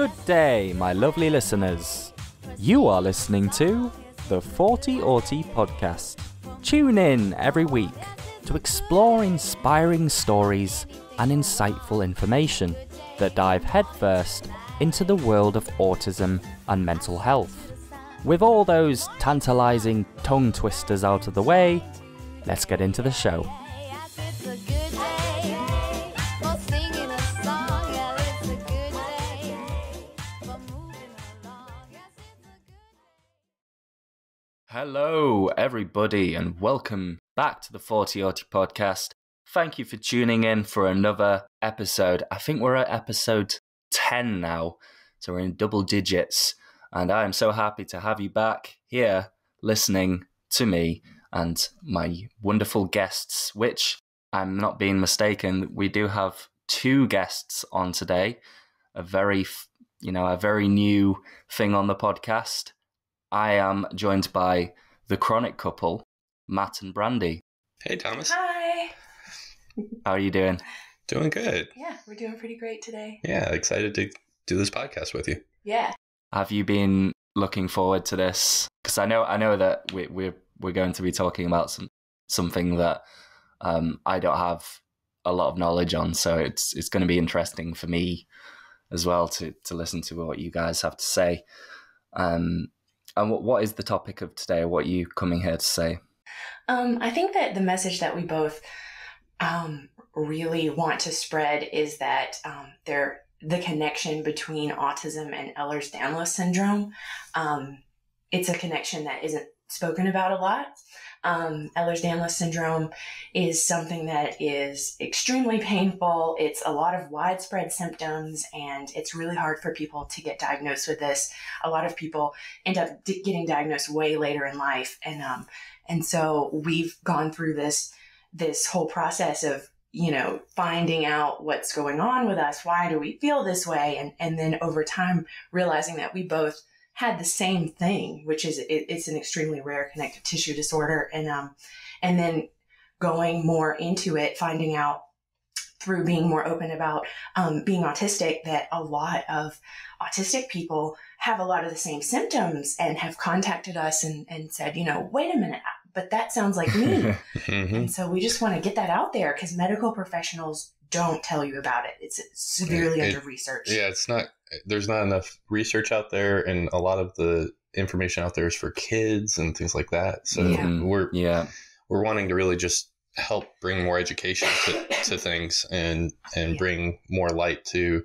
Good day, my lovely listeners. You are listening to the Thoughty Auti podcast. Tune in every week to explore inspiring stories and insightful information that dive headfirst into the world of autism and mental health. With all those tantalizing tongue twisters out of the way, let's get into the show. Hello, everybody, and welcome back to the Thoughty Auti podcast. Thank you for tuning in for another episode. I think we're at episode 10 now, so we're in double digits. And I am so happy to have you back here listening to me and my wonderful guests, which I'm not being mistaken, we do have two guests on today. A very, you know, a very new thing on the podcast. I am joined by the chronic couple, Matt and Brandy. Hey, Thomas. Hi. How are you doing? Doing good. Yeah, we're doing pretty great today. Yeah, excited to do this podcast with you. Yeah. Have you been looking forward to this? Because I know I know that we, we're we're going to be talking about some something that um, I don't have a lot of knowledge on, so it's it's going to be interesting for me as well to to listen to what you guys have to say. Um, and what what is the topic of today? What are you coming here to say? Um, I think that the message that we both um, really want to spread is that um, there the connection between autism and Ehlers-Danlos syndrome. Um, it's a connection that isn't spoken about a lot. Um, Ehlers-Danlos syndrome is something that is extremely painful. It's a lot of widespread symptoms, and it's really hard for people to get diagnosed with this. A lot of people end up d- getting diagnosed way later in life, and um, and so we've gone through this this whole process of you know finding out what's going on with us. Why do we feel this way? And and then over time realizing that we both had the same thing, which is it, it's an extremely rare connective tissue disorder, and um, and then going more into it, finding out through being more open about um, being autistic that a lot of autistic people have a lot of the same symptoms and have contacted us and, and said, you know, wait a minute, but that sounds like me. hmm and so we just want to get that out there because medical professionals don't tell you about it. It's severely It- under researched. Yeah, it's not. There's not enough research out there, and a lot of the information out there is for kids and things like that. So Yeah. we're Yeah, we're wanting to really just help bring more education to, to things and and Yeah. bring more light to.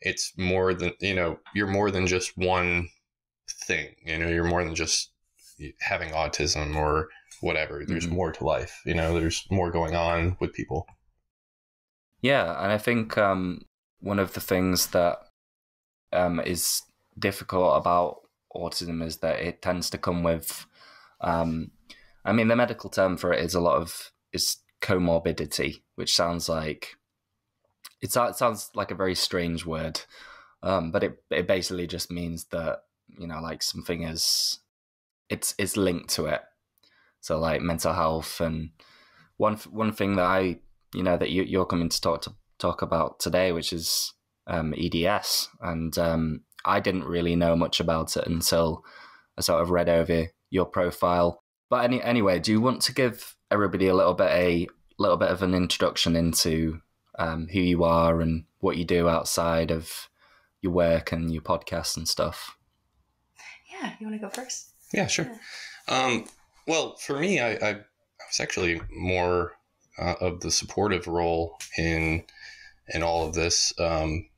It's more than you know. You're more than just one thing. You know, you're more than just having autism or whatever. There's Mhm. more to life. You know, there's more going on with people. Yeah, and I think um, one of the things that um, is difficult about autism is that it tends to come with, um, I mean, the medical term for it is a lot of is comorbidity, which sounds like it, sounds like a very strange word, um, but it it basically just means that you know, like something is it's it's linked to it. So like mental health and one one thing that I you know that you, you're coming to talk to talk about today, which is um, EDS, and um, I didn't really know much about it until I sort of read over your profile. But any, anyway, do you want to give everybody a little bit a little bit of an introduction into um, who you are and what you do outside of your work and your podcast and stuff? Yeah, you want to go first? Yeah, sure. Um, well, for me, I, I, I was actually more uh, of the supportive role in in all of this. Um,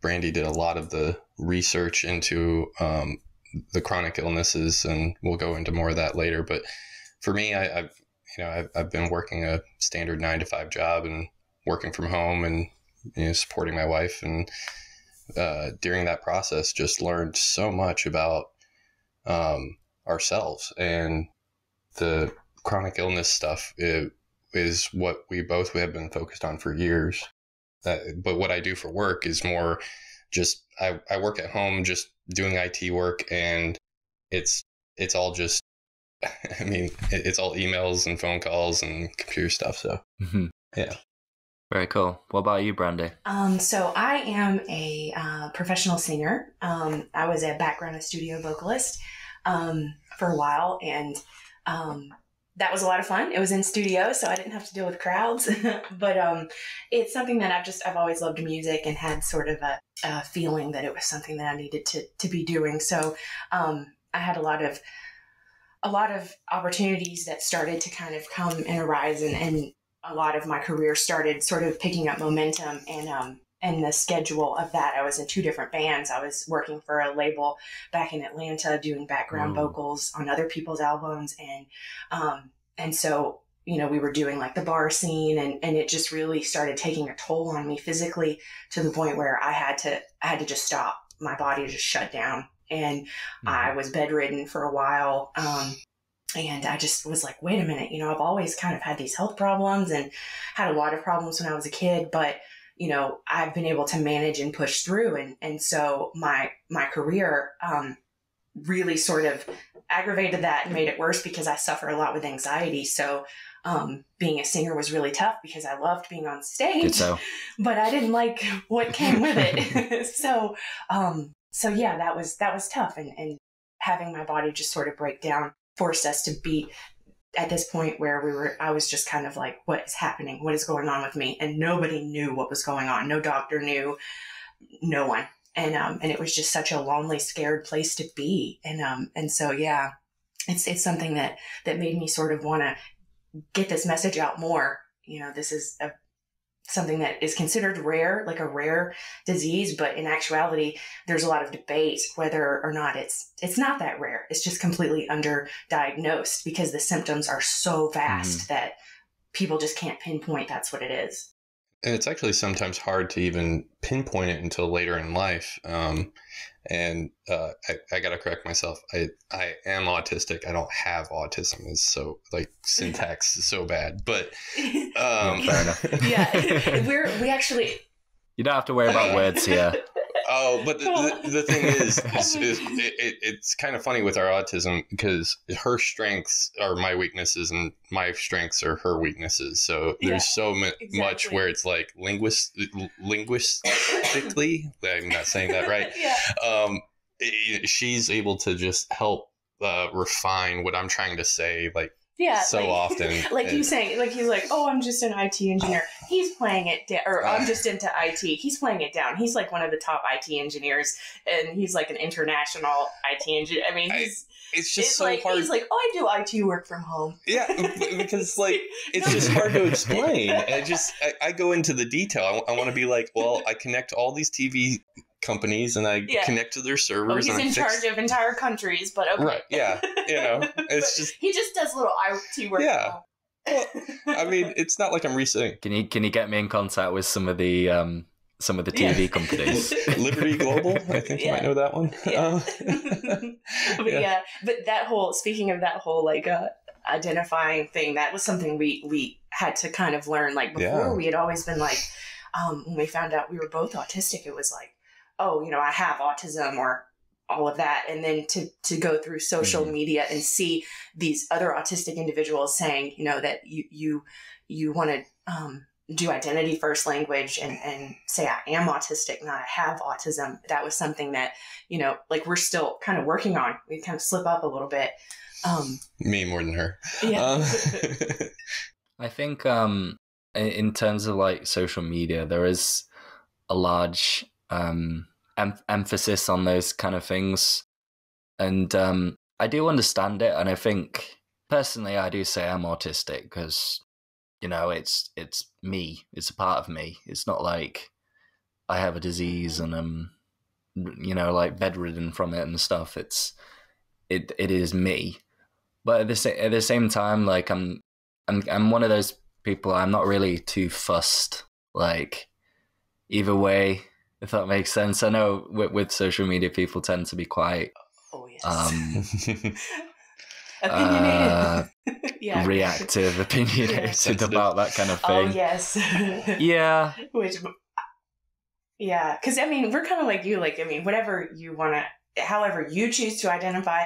Brandy did a lot of the research into um, the chronic illnesses, and we'll go into more of that later. But for me, I, I've you know I've, I've been working a standard nine to five job and working from home and you know, supporting my wife and uh, during that process just learned so much about um, ourselves and the chronic illness stuff i- is what we both have been focused on for years. Uh, but what I do for work is more just I, I work at home just doing IT work and it's it's all just I mean it's all emails and phone calls and computer stuff so Mhm. Yeah. Very cool. What about you, Brandy? Um, so I am a uh, professional singer. Um, I was a background and studio vocalist um, for a while, and um, that was a lot of fun. It was in studio, so I didn't have to deal with crowds. but um, it's something that I've just I've always loved music and had sort of a, a feeling that it was something that I needed to to be doing. So um, I had a lot of a lot of opportunities that started to kind of come and arise and, and a lot of my career started sort of picking up momentum and um and the schedule of that i was in two different bands i was working for a label back in atlanta doing background Mm. vocals on other people's albums and um and so you know we were doing like the bar scene and and it just really started taking a toll on me physically to the point where i had to i had to just stop my body just shut down and I was bedridden for a while. Um, and I just was like, wait a minute, you know, I've always kind of had these health problems and had a lot of problems when I was a kid, but you know, I've been able to manage and push through. And, and so my, my career, um, really sort of aggravated that and made it worse because I suffer a lot with anxiety. So, um, being a singer was really tough because I loved being on stage so. but I didn't like what came with it. so, um, so yeah, that was that was tough, and and having my body just sort of break down forced us to be at this point where we were. I was just kind of like, what is happening? What is going on with me? And nobody knew what was going on. No doctor knew. No one. And um, and it was just such a lonely, scared place to be. And um, and so yeah, it's it's something that that made me sort of want to get this message out more. You know, this is a something that is considered rare, like a rare disease, but in actuality, there's a lot of debate whether or not it's it's not that rare. It's just completely underdiagnosed because the symptoms are so vast that people just can't pinpoint that's what it is. and it's actually sometimes hard to even pinpoint it until later in life. Um, and uh, I, I got to correct myself. I I am autistic. I don't have autism. It's so like syntax is so bad. But um, fair enough. yeah, we're we actually You don't have to worry about words here. Oh, but the, the, the thing is, is, is it, it, it's kind of funny with our autism because her strengths are my weaknesses and my strengths are her weaknesses. So Yeah, there's so mu- much where it's like linguist linguistically. I'm not saying that right. yeah. Um, i- she's able to just help uh, refine what I'm trying to say, like Yeah. so like, often. Like you And- saying, like he's like, oh, I'm just an IT engineer. He's playing it down, or I'm just into IT. He's playing it down. He's like one of the top IT engineers, and he's like an international IT engineer. I mean, I- it's just it's so like hard. he's like, oh, I do IT work from home. yeah, because like it's just hard to explain. I just I, I go into the detail. I, want to be like, well, I connect all these TV companies and I Yeah. connect to their Oh, servers. he's and I in fix- charge of entire countries, but okay. Right? Yeah, you know, it's just. he just does little IT work. Yeah. Well. I mean, it's not like I'm resetting Can you can you get me in contact with some of the um some of the Yeah. TV companies? Liberty Global. I think you might know that one. Yeah. Uh, but Yeah. yeah. but that whole speaking of that whole like uh identifying thing that was something we we had to kind of learn like before Yeah. we had always been like um when we found out we were both autistic it was like oh you know i have autism or all of that. And then to to go through social Mhm. media and see these other autistic individuals saying you know that you you you want to um do identity first language and and say i am autistic not i have autism. That was something that you know like we're still kind of working on. We kind of slip up a little bit. Um me more than her. yeah. Uh, I think um in terms of like social media, there is a large um em- emphasis on those kind of things, and um I do understand it, and I think personally I do say I'm autistic because you know it's it's me, it's a part of me. It's not like I have a disease and I'm you know like bedridden from it and stuff. It's it it is me, but at the sa- at the same time, like I'm I'm I'm one of those people. I'm not really too fussed. Like either way, if that makes sense. I know with, with social media, people tend to be quite oh yes um, opinionated uh, yeah reactive, opinionated about that kind of thing. oh thing. yes yeah, which yeah because i mean we're kind of like you like i mean whatever you want to however you choose to identify,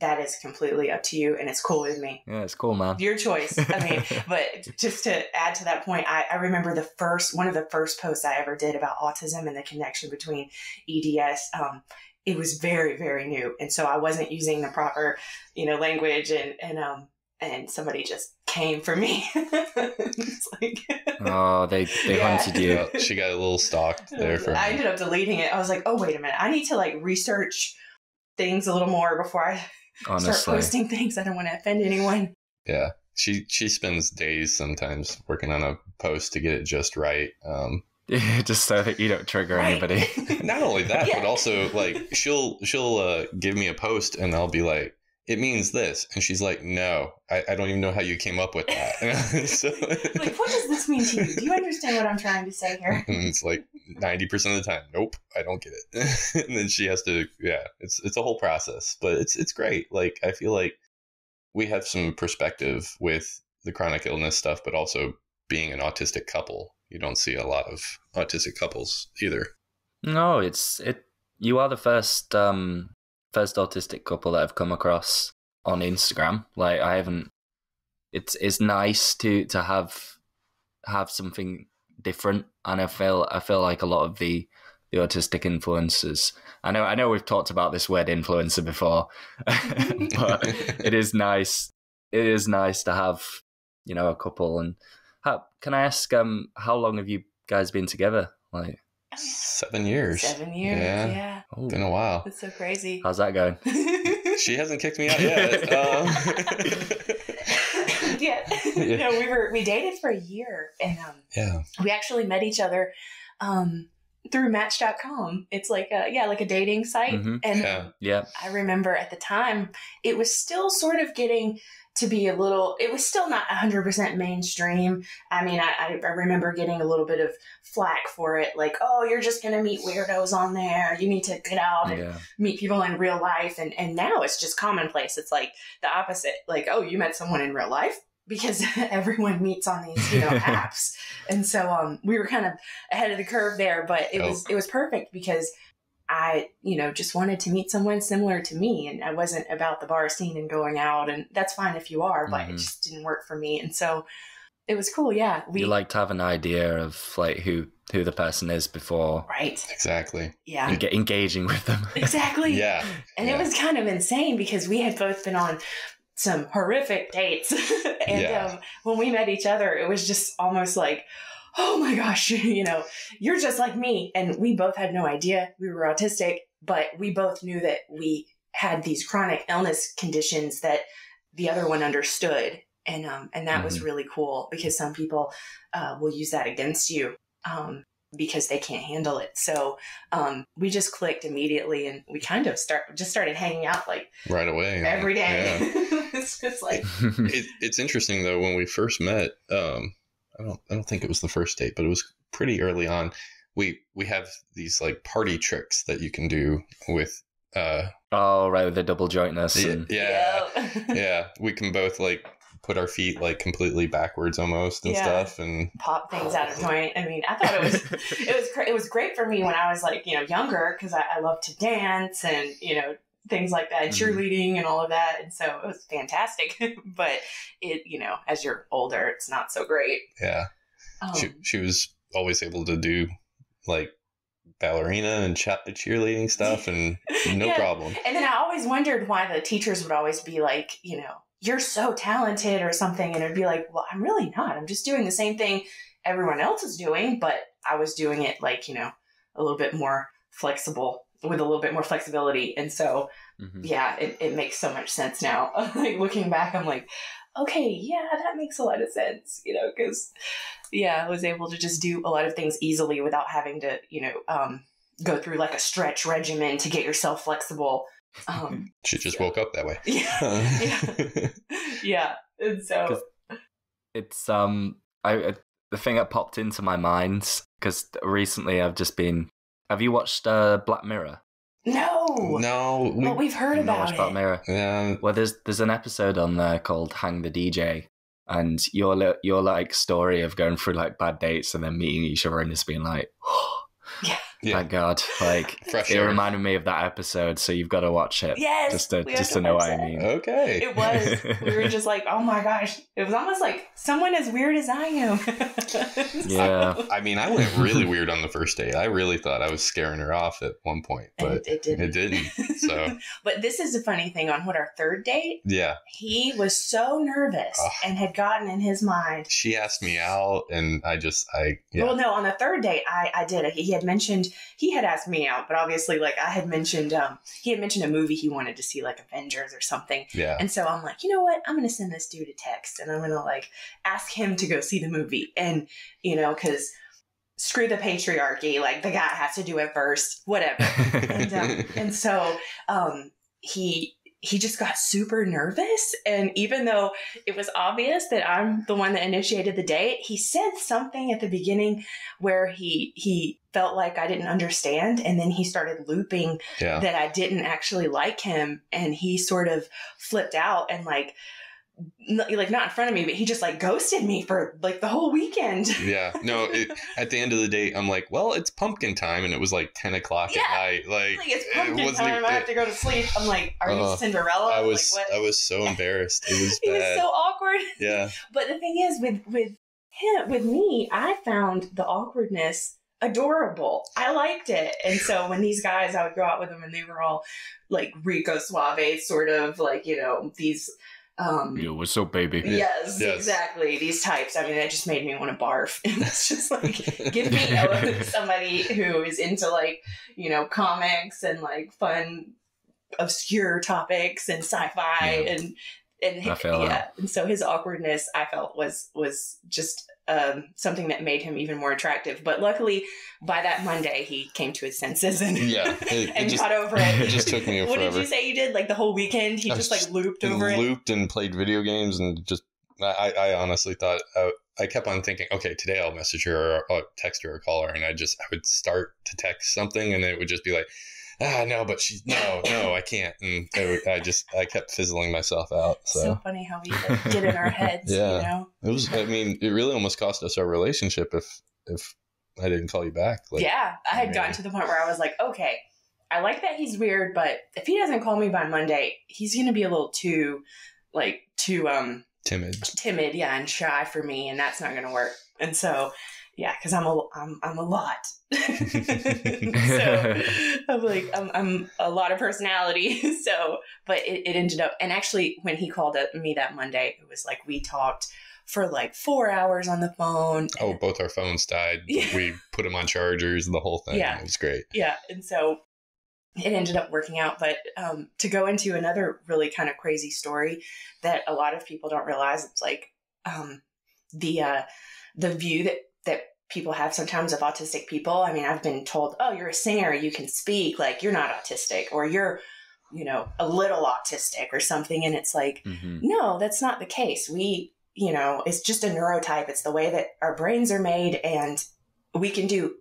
that is completely up to you and it's cool with me. Yeah, it's cool, man. Your choice. I mean, but just to add to that point, I, I remember the first one of the first posts I ever did about autism and the connection between EDS. Um, it was very, very new. And so I wasn't using the proper, you know, language and, and, um, and somebody just came for me. it's like, Oh, they they Yeah. hunted you. Yeah, she got a little stalked there for I ended up deleting it. I was like, oh, wait a minute. I need to like research things a little more before I start posting things. I don't want to offend anyone. Yeah. She she spends days sometimes working on a post to get it just right. Um, just so that you don't trigger Right. anybody. not only that, Yeah. but also like she'll she'll uh, give me a post and I'll be like, it means this, and she's like, no, I, I don't even know how you came up with that. so, like, what does this mean to you? Do you understand what I'm trying to say here? and it's like ninety percent of the time, nope, I don't get it. and then she has to, yeah, it's it's a whole process, but it's it's great. Like I feel like we have some perspective with the chronic illness stuff, but also being an autistic couple. You don't see a lot of autistic couples either. No, it's it. You are the first um first autistic couple that I've come across on Instagram. Like I haven't. It's it's nice to to have have something different, and I feel I feel like a lot of the the autistic influencers. I know I know we've talked about this word influencer before, but it is nice. It is nice to have you know a couple. And how can I ask? Um, how long have you guys been together? Like, Seven years. Seven years. Yeah. Yeah. oh, Been a while. It's so crazy. how's that going? She hasn't kicked me out yet. Um, yeah. no, we were we dated for a year and um yeah. we actually met each other um through match.com. It's like a yeah, like a dating site. Mhm. And Yeah. Yeah. I remember at the time it was still sort of getting to be a little it was still not 100% mainstream. I mean I, I- remember getting a little bit of flack for it like oh you're just gonna meet weirdos on there. You need to get out and Yeah. meet people in real life. And and now it's just commonplace. It's like the opposite. Like oh you met someone in real life? Because everyone meets on these you know apps. And so um we were kind of ahead of the curve there but it was it was perfect because i you know just wanted to meet someone similar to me and i wasn't about the bar scene and going out and that's fine if you are but it Mhm. just didn't work for me and so it was cool yeah we you like to have an idea of like who who the person is before right Exactly. yeah you get engaging with them. exactly Yeah. And Yeah. it was kind of insane because we had both been on some horrific dates. and Yeah. um, when we met each other, it was just almost like, oh my gosh, you know, you're just like me. And we both had no idea we were autistic, but we both knew that we had these chronic illness conditions that the other one understood. And, um, and that was really cool because some people uh, will use that against you. Um, because they can't handle it. So um, we just clicked immediately, and we kind of start just started hanging out like Right away. every day. Yeah. it's just like it, it's interesting though when we first met um i don't i don't think it was the first date but it was pretty early on we we have these like party tricks that you can do with uh oh right, with the double jointness. yeah And, yeah, yeah. yeah we can both like put our feet like completely backwards almost and Yeah. stuff and pop things out of joint. I mean, I thought it was it was cr- it was great for me when I was like you know younger because I, I love to dance and you know things like that, Mhm. cheerleading and all of that, and so it was fantastic. but it you know as you're older, it's not so great. yeah Um, she, she was always able to do like ballerina and cheerleading stuff and no Yeah. problem And then I always wondered why the teachers would always be like, you know, you're so talented or something. And it'd be like, well, I'm really not. I'm just doing the same thing everyone else is doing, but I was doing it like, you know, a little bit more flexible with a little bit more flexibility. And so, Mhm. yeah, it, it makes so much sense now. like looking back, I'm like, okay, yeah, that makes a lot of sense, you know, because, yeah, I was able to just do a lot of things easily without having to, you know, um, go through like a stretch regimen to get yourself flexible. Um, she just woke up that way yeah, yeah, yeah. And so, it's um, I uh, the thing that popped into my mind because recently I've just been. Have you watched uh, Black Mirror? no, no we, but we've heard You've about watched Black. Mirror. yeah Well, there's there's an episode on there called "Hang the DJ," and your your like story of going through like bad dates and then meeting each other and just being like, Yeah. Yeah. Thank God. Like Fresh it air. reminded me of that episode, so you've got to watch it. Yes, Just to just to to know watch what I mean. Okay. It was. We were just like, oh my gosh. It was almost like someone as weird as I am. Yeah. I mean, I went really weird on the first date. I really thought I was scaring her off at one point, point, but it didn't. it didn't. So but this is the funny thing on what our third date, yeah, he was so nervous Ugh. and had gotten in his mind. she asked me out, and I just I yeah Well, no, on the third date, I, I did. He had mentioned he had asked me out, but obviously, like I had mentioned, um, he had mentioned a movie he wanted to see, like Avengers or something. yeah And so I'm like, you know what? I'm going to send this dude a text and I'm going to like ask him to go see the movie. And, you know, because screw the patriarchy, like the guy has to do it first, whatever. and, um, and so um, he he just got super nervous. And even though it was obvious that i'm the one that initiated the date he said something at the beginning where he he felt like i didn't understand. And then he started looping yeah. that I didn't actually like him, and he sort of flipped out and like, like not in front of me, but he just like ghosted me for like the whole weekend. yeah. No, it, at the end of the day, I'm like, well, it's pumpkin time, and it was like ten o'clock Yeah. at night. Like, like it's it pumpkin wasn't time. even- I have to go to sleep. I'm like, are you Uh, Cinderella? I was Like? I was so embarrassed. It was It was so awkward. yeah. But the thing is, with with him, with me, I found the awkwardness adorable. I liked it, and so when these guys, I would go out with them, and they were all like Rico Suave, sort of like you know these. Um, Yo, what's up, baby? Yes, Yes. exactly. These types. I mean, it just made me want to barf. it's just like, give me somebody who is into like, you know, comics and like fun, obscure topics and sci-fi Yeah. and and I feel yeah. that. And so his awkwardness, I felt, was was just um, something that made him even more attractive. But luckily, by that Monday, he came to his senses and Yeah, it- it and just- got over it. it just took me what did you say you did? Like the whole weekend, he I just like looped over it. looped and played video games and just I, I honestly thought I, I kept on thinking okay today I'll message her or I'll text her or call her and I just I would start to text something and it would just be like ah no but she's no no I can't and it I just I kept fizzling myself out so, so funny how we get in our heads, Yeah. you know? it was I mean it really almost cost us our relationship if if I didn't call you back like yeah, I had yeah. gotten to the point where I was like, okay, I like that he's weird, but if he doesn't call me by Monday, he's gonna be a little too, like, too um timid timid, yeah, and shy for me, and that's not gonna work. And so, yeah, because I'm a I'm I'm a lot. so I'm like I'm I'm a lot of personality. So, but it, it ended up, and actually, when he called up me that Monday, it was like we talked for like four hours on the phone. oh both our phones died Yeah. we put them on chargers and the whole thing Yeah. it was great yeah and so it ended up working out but um, to go into another really kind of crazy story that a lot of people don't realize it's like um, the uh, the view that that people have sometimes of autistic people i mean i've been told oh you're a singer you can speak like you're not autistic or you're you know a little autistic or something and it's like hmm no, that's not the case. We, you know, it's just a neurotype. It's the way that our brains are made, and we can do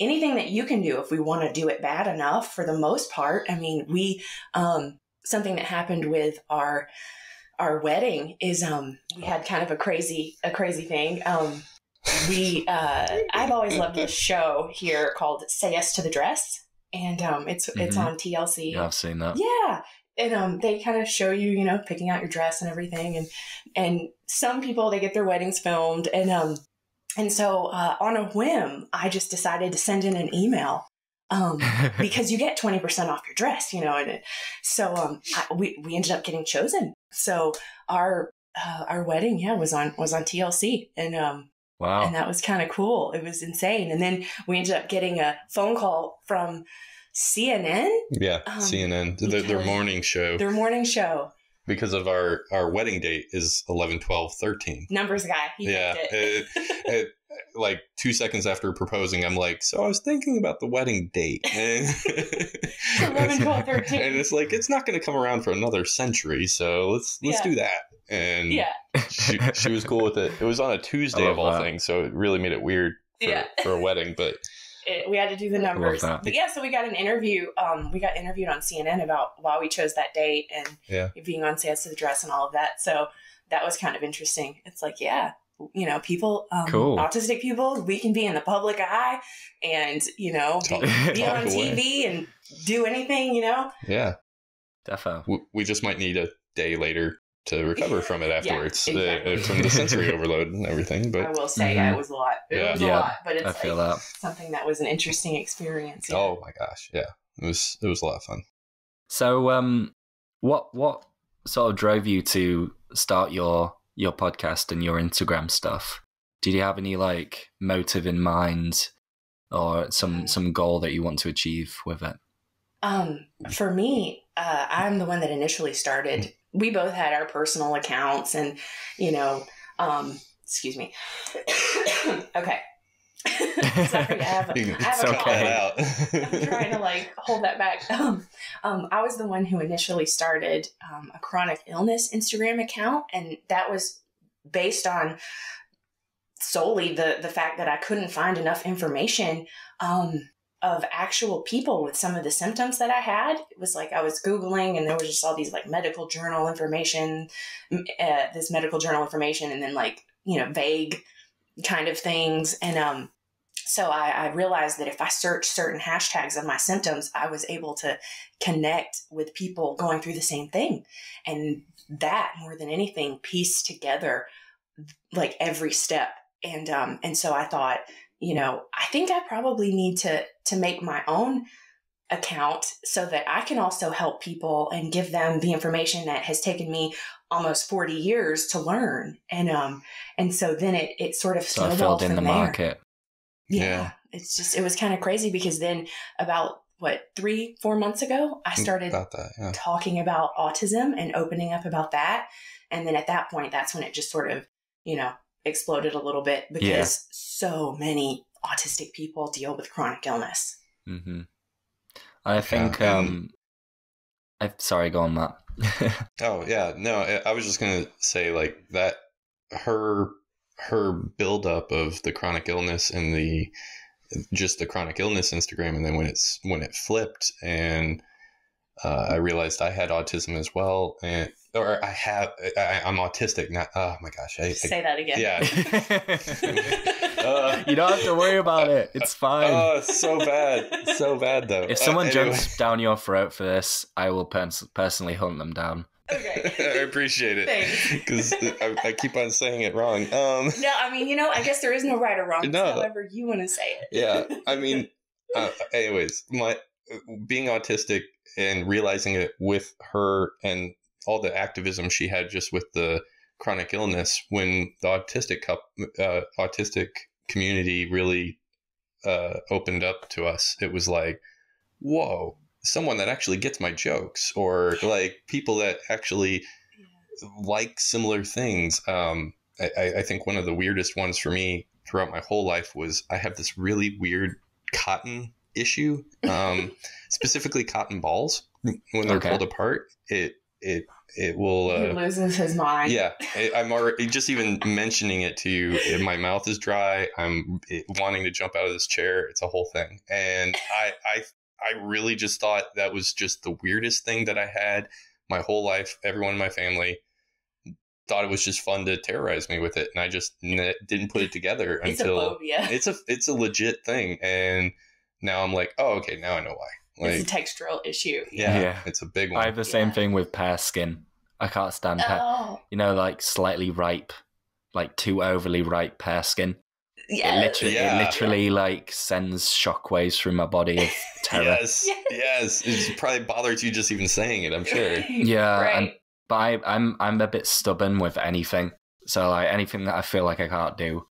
anything that you can do if we want to do it bad enough for the most part. I mean, we, um, something that happened with our, our wedding is, um, we had kind of a crazy, a crazy thing. Um, we, uh, I've always loved this show here called Say Yes to the Dress. And, um, it's, it's Mhm. on TLC. Yeah, I've seen that. Yeah. And um, they kind of show you, you know, picking out your dress and everything. And and some people they get their weddings filmed. And um, and so uh, on a whim, I just decided to send in an email. Um, because you get twenty percent off your dress, you know, and it, so um, I, we we ended up getting chosen. So our uh, our wedding, yeah, was on was on TLC, and um, wow. and that was kind of cool. It was insane. And then we ended up getting a phone call from CNN, yeah Um, CNN their, their morning show their morning show. because of our our wedding date is 11 12 13 numbers guy. He yeah it. it, it, like two seconds after proposing i'm like so i was thinking about the wedding date and 11, 12, 13. and it's like it's not going to come around for another century so let's let's Yeah. do that and yeah, she, she was cool with it it was on a tuesday of all that. things so it really made it weird for, Yeah. for a wedding but It- we had to do the numbers. But yeah, so we got an interview. Um, we got interviewed on CNN about why we chose that date and Yeah. being on Say Yes to the Dress and all of that. So that was kind of interesting. It's like, yeah, you know, people, um, Cool. autistic people, we can be in the public eye and, you know, Talk- be, be talk on away. TV and do anything, you know? Yeah. Defo. W- We just might need a day later to recover from it afterwards uh, exactly. uh, from the sensory overload and everything. But I will say Mhm. it was a lot. It Yeah. was a Yeah, lot, but it's I feel like that. something that was an interesting experience. yeah. oh my gosh, yeah, it was it was a lot of fun. So, um, what what sort of drove you to start your your podcast and your Instagram stuff? Did you have any like motive in mind, or some Mm. some goal that you want to achieve with it? Um, for me, uh, I'm the one that initially started. We both had our personal accounts, and you know, um, excuse me. okay. Sorry, I have, a- You I have It's okay. cut it cough. out. I'm trying to like hold that back. Um, um, I was the one who initially started um, a chronic illness Instagram account, and that was based on solely the the fact that I couldn't find enough information um, of actual people with some of the symptoms that I had. It was like I was googling, and there was just all these like medical journal information, uh, this medical journal information, and then like you know vague kind of things, and um, so I, I realized that if I searched certain hashtags of my symptoms, I was able to connect with people going through the same thing. And that more than anything pieced together like every step. And um and so I thought, you know, I think I probably need to to make my own account so that I can also help people and give them the information that has taken me almost 40 years to learn. And um and so then it it sort of So snowballed filled in from the there. market. Yeah. Yeah. It's just, it was kind of crazy because then about what, three, four months ago, I started about that. Yeah. talking about autism and opening up about that. And then at that point, that's when it just sort of, you know, exploded a little bit because Yeah. so many autistic people deal with chronic illness. hmm I think. and- um I sorry, go on, Matt. Oh yeah, no, I- I was just gonna say like that. Her her buildup of the chronic illness and the just the chronic illness Instagram, and then when it's when it flipped, and uh, I realized I had autism as well, and or I have I, I'm autistic. Not oh my gosh, I, I Say that again. yeah. Uh, you don't have to worry about it. It's fine. Oh, it's so bad, so bad though. if Uh, someone anyway. jumps down your throat for this, I will pers- personally hunt them down. Okay. I appreciate it Thanks. because I, I keep on saying it wrong. Um, No, I mean, you know, I guess there is no right or wrong. No. However, you want to say it. yeah, I mean, uh, anyways, my being autistic and realizing it with her and all the activism she had just with the chronic illness when the autistic cup, uh, autistic community really uh, opened up to us it was like whoa someone that actually gets my jokes or like people that actually like similar things. Um, I, I- I think one of the weirdest ones for me throughout my whole life was I have this really weird cotton issue, um, specifically cotton balls. When they're Okay. pulled apart, it it it will. he Uh, loses his mind. yeah, I, I'm already just even mentioning it to you. eh, My mouth is dry. I'm eh, wanting to jump out of this chair. It's a whole thing, and I I I really just thought that was just the weirdest thing that I had my whole life. Everyone in my family thought it was just fun to terrorize me with it, and I just n- didn't put it together It's until a phobia. it's a it's a legit thing. And now I'm like, oh, okay, now I know why. Like, it's a textural issue. yeah, Yeah. it's a big one. I have the same Yeah. thing with pear skin. I can't stand pear. Oh, You know, like slightly ripe, like too overly ripe pear skin. yeah. It literally, Yeah. it literally like sends shockwaves through my body of terror. Yes, Yes. yes. It probably bothers you just even saying it. I'm sure. Yeah, right. and- But I, I'm I'm a bit stubborn with anything. So like anything that I feel like I can't do,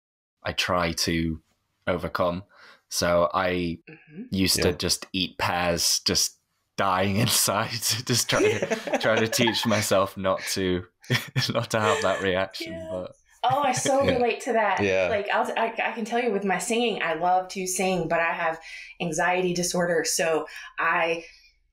I try to overcome. So I Mhm. used Yeah. to just eat pears, just dying inside, just trying to try to teach myself not to not to have that reaction. Yeah. But Oh, I so relate to that. Yeah. Like I'll, I, I can tell you with my singing, I love to sing, but I have anxiety disorder, so I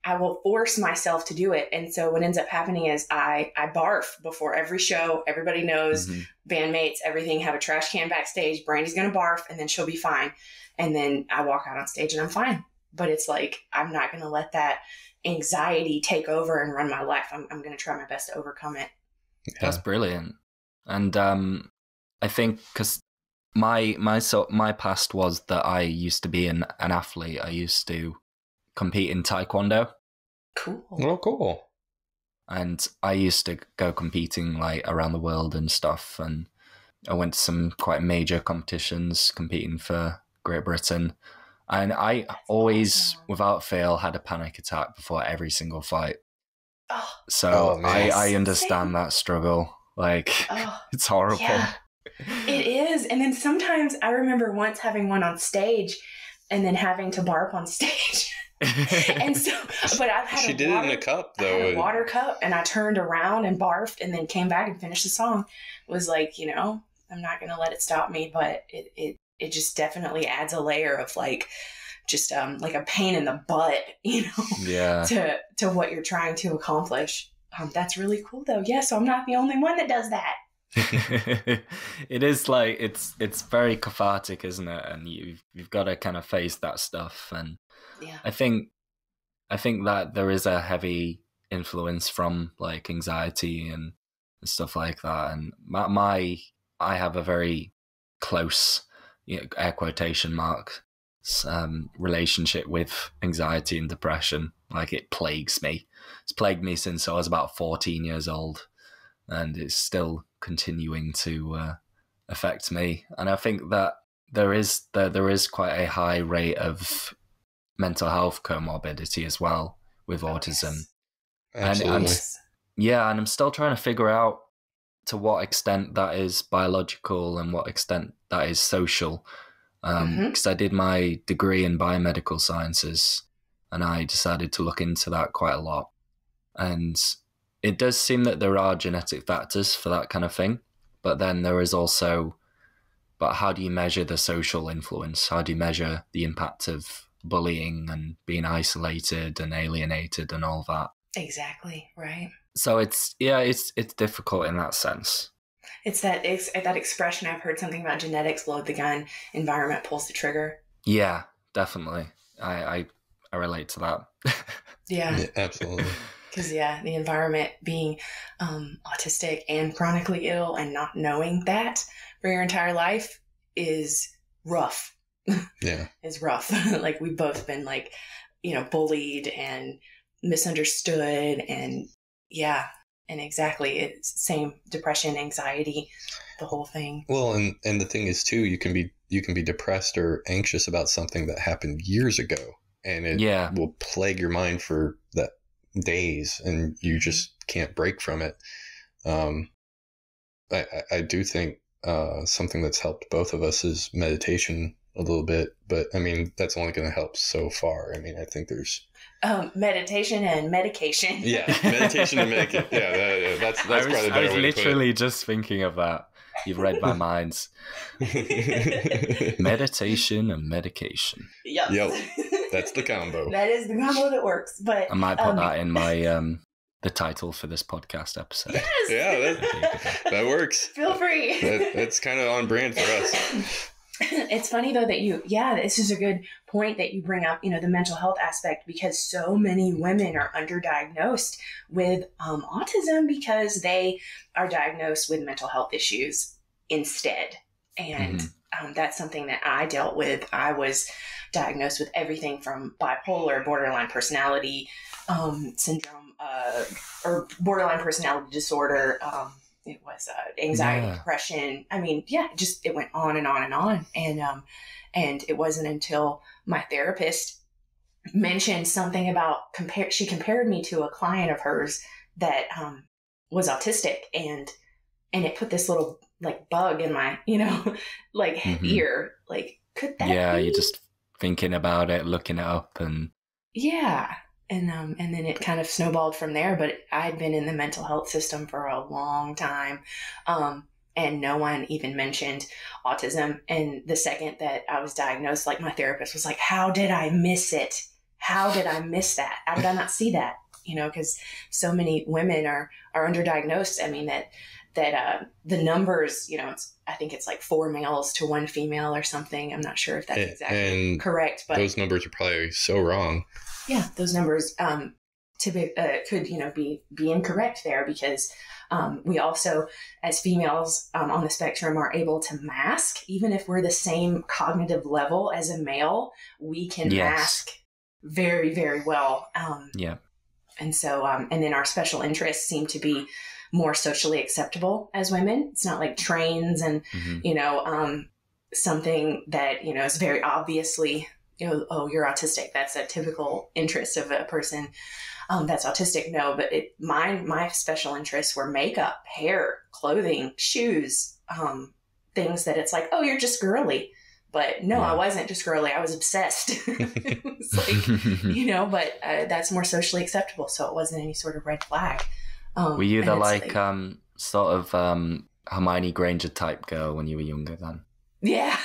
I will force myself to do it. And so what ends up happening is I I barf before every show. Everybody knows mhm. bandmates, everything have a trash can backstage. Brandy's gonna barf, and then she'll be fine. And then I walk out on stage and I'm fine. But it's like I'm not gonna let that anxiety take over and run my life. I'm, I'm gonna try my best to overcome it. that's brilliant. And um, I think because my my so my past was that I used to be an, an athlete. I used to compete in taekwondo, Cool. Oh, cool. and I used to go competing like around the world and stuff. And I went to some quite major competitions competing for Great Britain. And I always, awesome. without fail, had a panic attack before every single fight. Oh, So Oh. I, I Yes. understand that struggle. Like oh. it's horrible. Yeah. It is. And then sometimes I remember once having one on stage and then having to barf on stage. and so, but I've had She a did water, it in a cup I had though. a water cup and I turned around and barfed and then came back and finished the song. Was like, you know, I'm not going to let it stop me, but it, it, it just definitely adds a layer of like, just um like a pain in the butt, you know, yeah. to to what you're trying to accomplish. Um, that's really cool though. Yeah, so I'm not the only one that does that. it is like it's it's very cathartic, isn't it? And you've you've got to kind of face that stuff. And Yeah. I think I think that there is a heavy influence from like anxiety and stuff like that. And my, my I have a very close you know, air quotation mark um, relationship with anxiety and depression. Like it plagues me. It's plagued me since I was about 14 years old, and it's still continuing to uh, affect me. And I think that there is there, there is quite a high rate of mental health comorbidity as well with autism. Absolutely. and- Yeah, and I'm still trying to figure out to what extent that is biological and what extent that is social. Because Mhm. I did my degree in biomedical sciences and I decided to look into that quite a lot. And it does seem that there are genetic factors for that kind of thing. But then there is also, but how do you measure the social influence? How do you measure the impact of bullying and being isolated and alienated and all that? Exactly, right. so it's yeah it's it's difficult in that sense It's that ex- that expression I've heard something about genetics load the gun, environment pulls the trigger. yeah definitely i i, I relate to that Yeah, Yeah, absolutely. because yeah, the environment being um, autistic and chronically ill and not knowing that for your entire life is rough. Yeah. Is rough. like we've both been like, you know, bullied and misunderstood, and yeah, and exactly, it's same depression, anxiety, the whole thing. Well, and and the thing is too, you can be you can be depressed or anxious about something that happened years ago, and it yeah will plague your mind for that days, and you just can't break from it. Um, I I, I do think uh, something that's helped both of us is meditation a little bit, but I mean that's only going to help so far. I mean, I think there's Um, meditation and medication. yeah, meditation and medication. Yeah, that, yeah, that's that's I was, probably the I was way to put it. literally just thinking of that you've read my minds meditation and medication Yep. Yep. That's the combo. that is the combo that works. But i might put Um, that in my um the title for this podcast episode yes. Yeah, that, that works. Feel free. That, that's kind of on brand for us. it's funny though that you yeah this is a good point that you bring up you know the mental health aspect because so many women are underdiagnosed with um, autism because they are diagnosed with mental health issues instead and Mm-hmm. um, that's something that i dealt with i was diagnosed with everything from bipolar borderline personality um, syndrome uh, or borderline personality disorder um, it was uh, anxiety Yeah. depression i mean yeah just it went on and on and on and um and it wasn't until my therapist mentioned something about compare she compared me to a client of hers that um was autistic and and it put this little like bug in my you know like Mhm. ear like could that yeah be? you're just thinking about it looking it up and Yeah. And um and then it kind of snowballed from there, but I had been in the mental health system for a long time. Um and no one even mentioned autism and the second that I was diagnosed like my therapist was like, "How did I miss it? How did I miss that? How did I not see that?" You know, cuz so many women are are underdiagnosed. I mean that that uh the numbers, you know, it's I think it's like 4 males to 1 female or something. I'm not sure if that's And- exactly and correct, but Those numbers are probably so wrong. yeah, those numbers. Um, to be, uh, could you know be be incorrect there because um, we also as females um, on the spectrum are able to mask even if we're the same cognitive level as a male we can Yes. mask very very well um, Yeah. and so um, and then our special interests seem to be more socially acceptable as women it's not like trains and hmm you know, um, something that, you know, is very obviously, you know, oh, you're autistic. That's a typical interest of a person um, that's autistic. No, but it, my, my special interests were makeup, hair, clothing, shoes, um, things that it's like, oh, you're just girly. But no, Yeah. I wasn't just girly. I was obsessed. like, you know, but uh, that's more socially acceptable. So it wasn't any sort of red flag. Um, Were you the it's like um sort of um Hermione Granger type girl when you were younger then? yeah,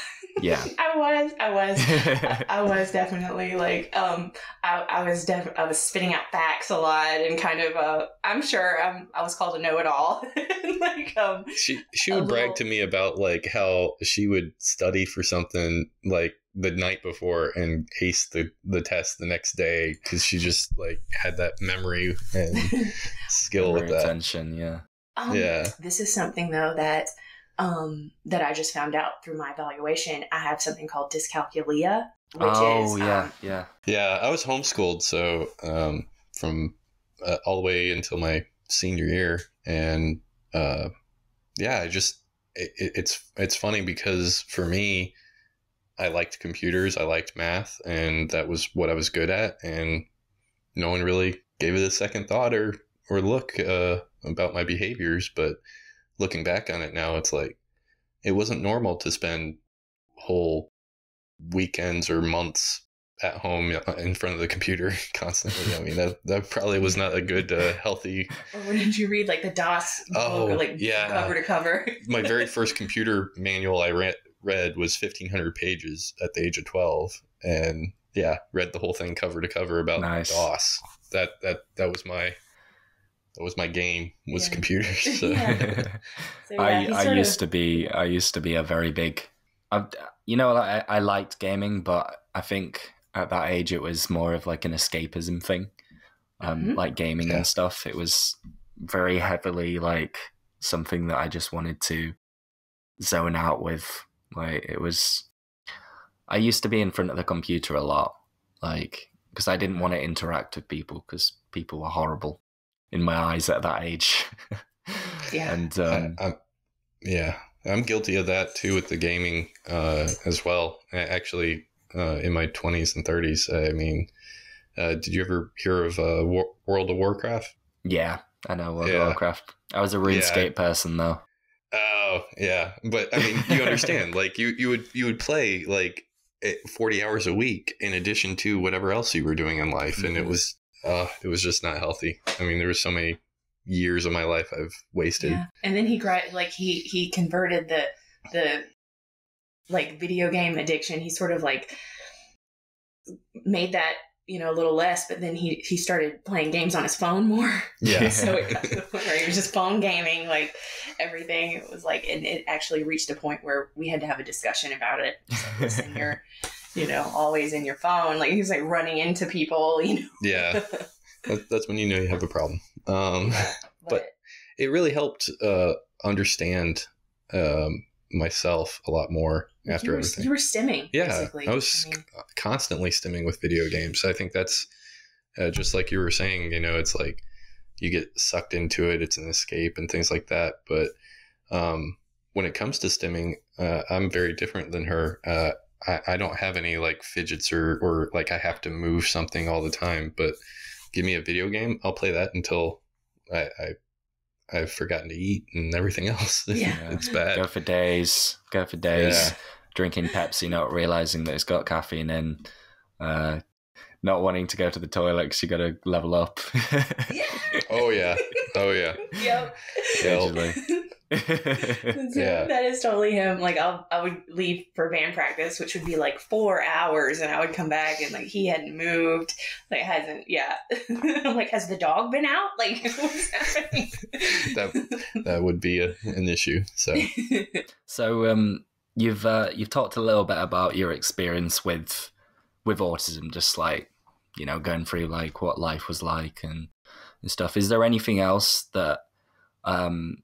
Yeah. I was, I was. I, I was definitely like um I, I was def- I was spitting out facts a lot and kind of uh I'm sure um, I was called a know-it-all like um She she would brag little- to me about like how she would study for something like the night before and ace the the test the next day because she just like had that memory and skill with that. attention, yeah. um, Yeah. this is something though that um that I just found out through my evaluation I have something called dyscalculia which oh is yeah, um, yeah. Yeah, I was homeschooled, so um, from uh, all the way until my senior year, and uh, yeah, I just it, it- it's it's funny because for me, I liked computers, I liked math, and that was what I was good at, and no one really gave it a second thought or or look uh, about my behaviors. But looking back on it now, it's like it wasn't normal to spend whole weekends or months at home uh, in front of the computer constantly. I mean, that that probably was not a good, uh, healthy. or when did you read like the DOS Oh, book, like yeah. cover to cover My very first computer manual I read, read was fifteen hundred pages at the age of twelve, and yeah, read the whole thing cover to cover about Nice. DOS. That that that was my that was my game was Yeah. computers. So. Yeah. So, yeah, I I used of- to be I used to be a very big, I, you know I I liked gaming, but I think at that age it was more of like an escapism thing, um, Mhm. like gaming Yeah. and stuff. It was very heavily like something that I just wanted to zone out with. Like it was, I used to be in front of the computer a lot, like because I didn't want to interact with people because people were horrible in my eyes at that age. Yeah. and um, I, I'm, yeah, I'm guilty of that too with the gaming uh, as well. Actually, uh, in my 20s and 30s, I mean, uh, did you ever hear of uh, War- World of Warcraft? Yeah, I know World Yeah. of Warcraft. I was a RuneScape person though. Oh, yeah, but I mean, you understand? like you, you would you would play like eh, 40 hours a week in addition to whatever else you were doing in life, and it Mhm. was uh, it was just not healthy. I mean, there were so many years of my life I've wasted. Yeah. And then he like he he converted the the like video game addiction. He sort of like made that you know a little less, but then he he started playing games on his phone more. Yeah. so it got to the point where he was just phone gaming, like everything. It was like, and it actually reached a point where we had to have a discussion about it. So listen, you're you know always in your phone. Like he was like running into people, you know. Yeah, that, that's when you know you have a problem. Um, But- it really helped uh, understand um, myself a lot more after you were, everything. you were stimming. yeah, basically. I was I mean, constantly stimming with video games. I think that's uh, just like you were saying. You know, it's like you get sucked into it. It's an escape and things like that. But um, when it comes to stimming, uh, I'm very different than her. Uh, I, I don't have any like fidgets or or like I have to move something all the time. But give me a video game, I'll play that until I. I I've forgotten to eat and everything else. Yeah. it's bad. Go for days. Go for days. Yeah. Drinking Pepsi, not realizing that it's got caffeine in. Uh, not wanting to go to the toilet because you got to level up. Oh yeah. Oh yeah. Yep. Yeah. Yeah. That is totally him. Like I'll, I would leave for band practice, which would be like four hours, and I would come back and like he hadn't moved, like hasn't, yeah. I'm like, has the dog been out? Like, what's happening? That that would be a, an issue. So so um, you've uh, you've talked a little bit about your experience with with autism, just like you know, going through like what life was like and, and stuff. Is there anything else that um,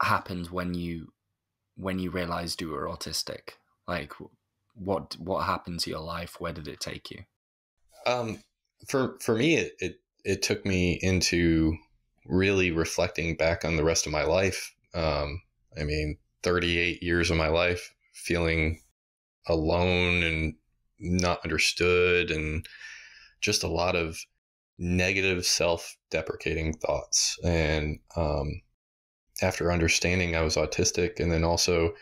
happened when you when you realized you were autistic? Like, what what happened to your life? Where did it take you? Um, for for me, it, it it took me into really reflecting back on the rest of my life. Um, I mean, 38 years of my life feeling alone and not understood, and just a lot of negative self-deprecating thoughts. And um, after understanding I was autistic, and then also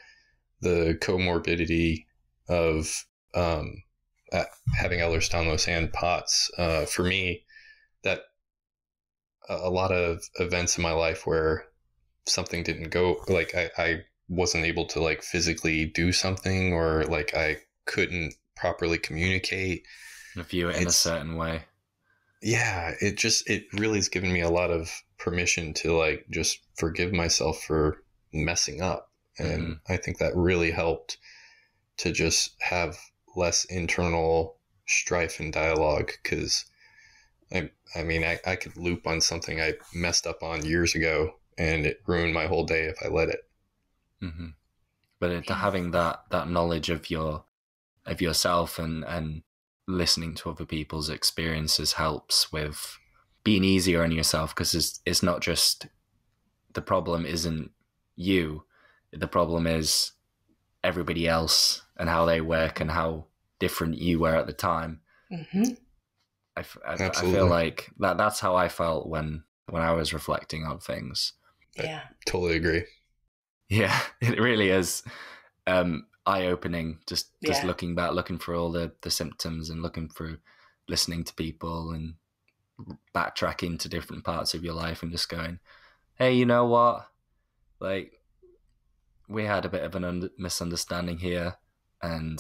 the comorbidity of um, having Ehlers-Danlos and POTS, uh, for me, that a a lot of events in my life where something didn't go like I, I wasn't able to like physically do something or like I couldn't properly communicate. View it in a certain way. Yeah, it just it really has given me a lot of permission to like just forgive myself for messing up. And mm-hmm. I think that really helped to just have less internal strife and dialogue because I, I mean, I, I could loop on something I messed up on years ago and it ruined my whole day if I let it. Hmm But it, Yeah. having that that knowledge of your of yourself and and listening to other people's experiences helps with being easier on yourself because it's it's not just the problem isn't you, the problem is everybody else and how they work and how different you were at the time. hmm I, f- I f- I Absolutely. feel like that that's how I felt when when I was reflecting on things. Yeah. Totally agree. Yeah, it really is um, eye opening. Just just Yeah. looking back, looking for all the the symptoms, and looking through listening to people and backtracking to different parts of your life, and just going, "Hey, you know what? Like, we had a bit of an un- misunderstanding here, and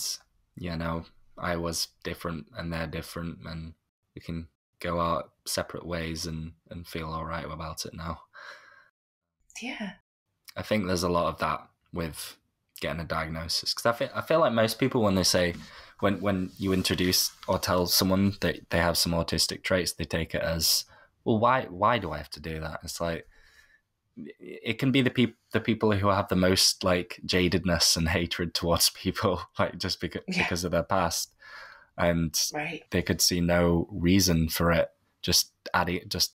you know, I was different, and they're different, and we can go our separate ways and and feel all right about it now." Yeah. I think there's a lot of that with getting a diagnosis because I feel, I feel like most people when they say when when you introduce or tell someone that they have some autistic traits they take it as well why why do I have to do that it's like it can be the people the people who have the most like jadedness and hatred towards people like just because Yeah. because of their past and Right. they could see no reason for it just adding just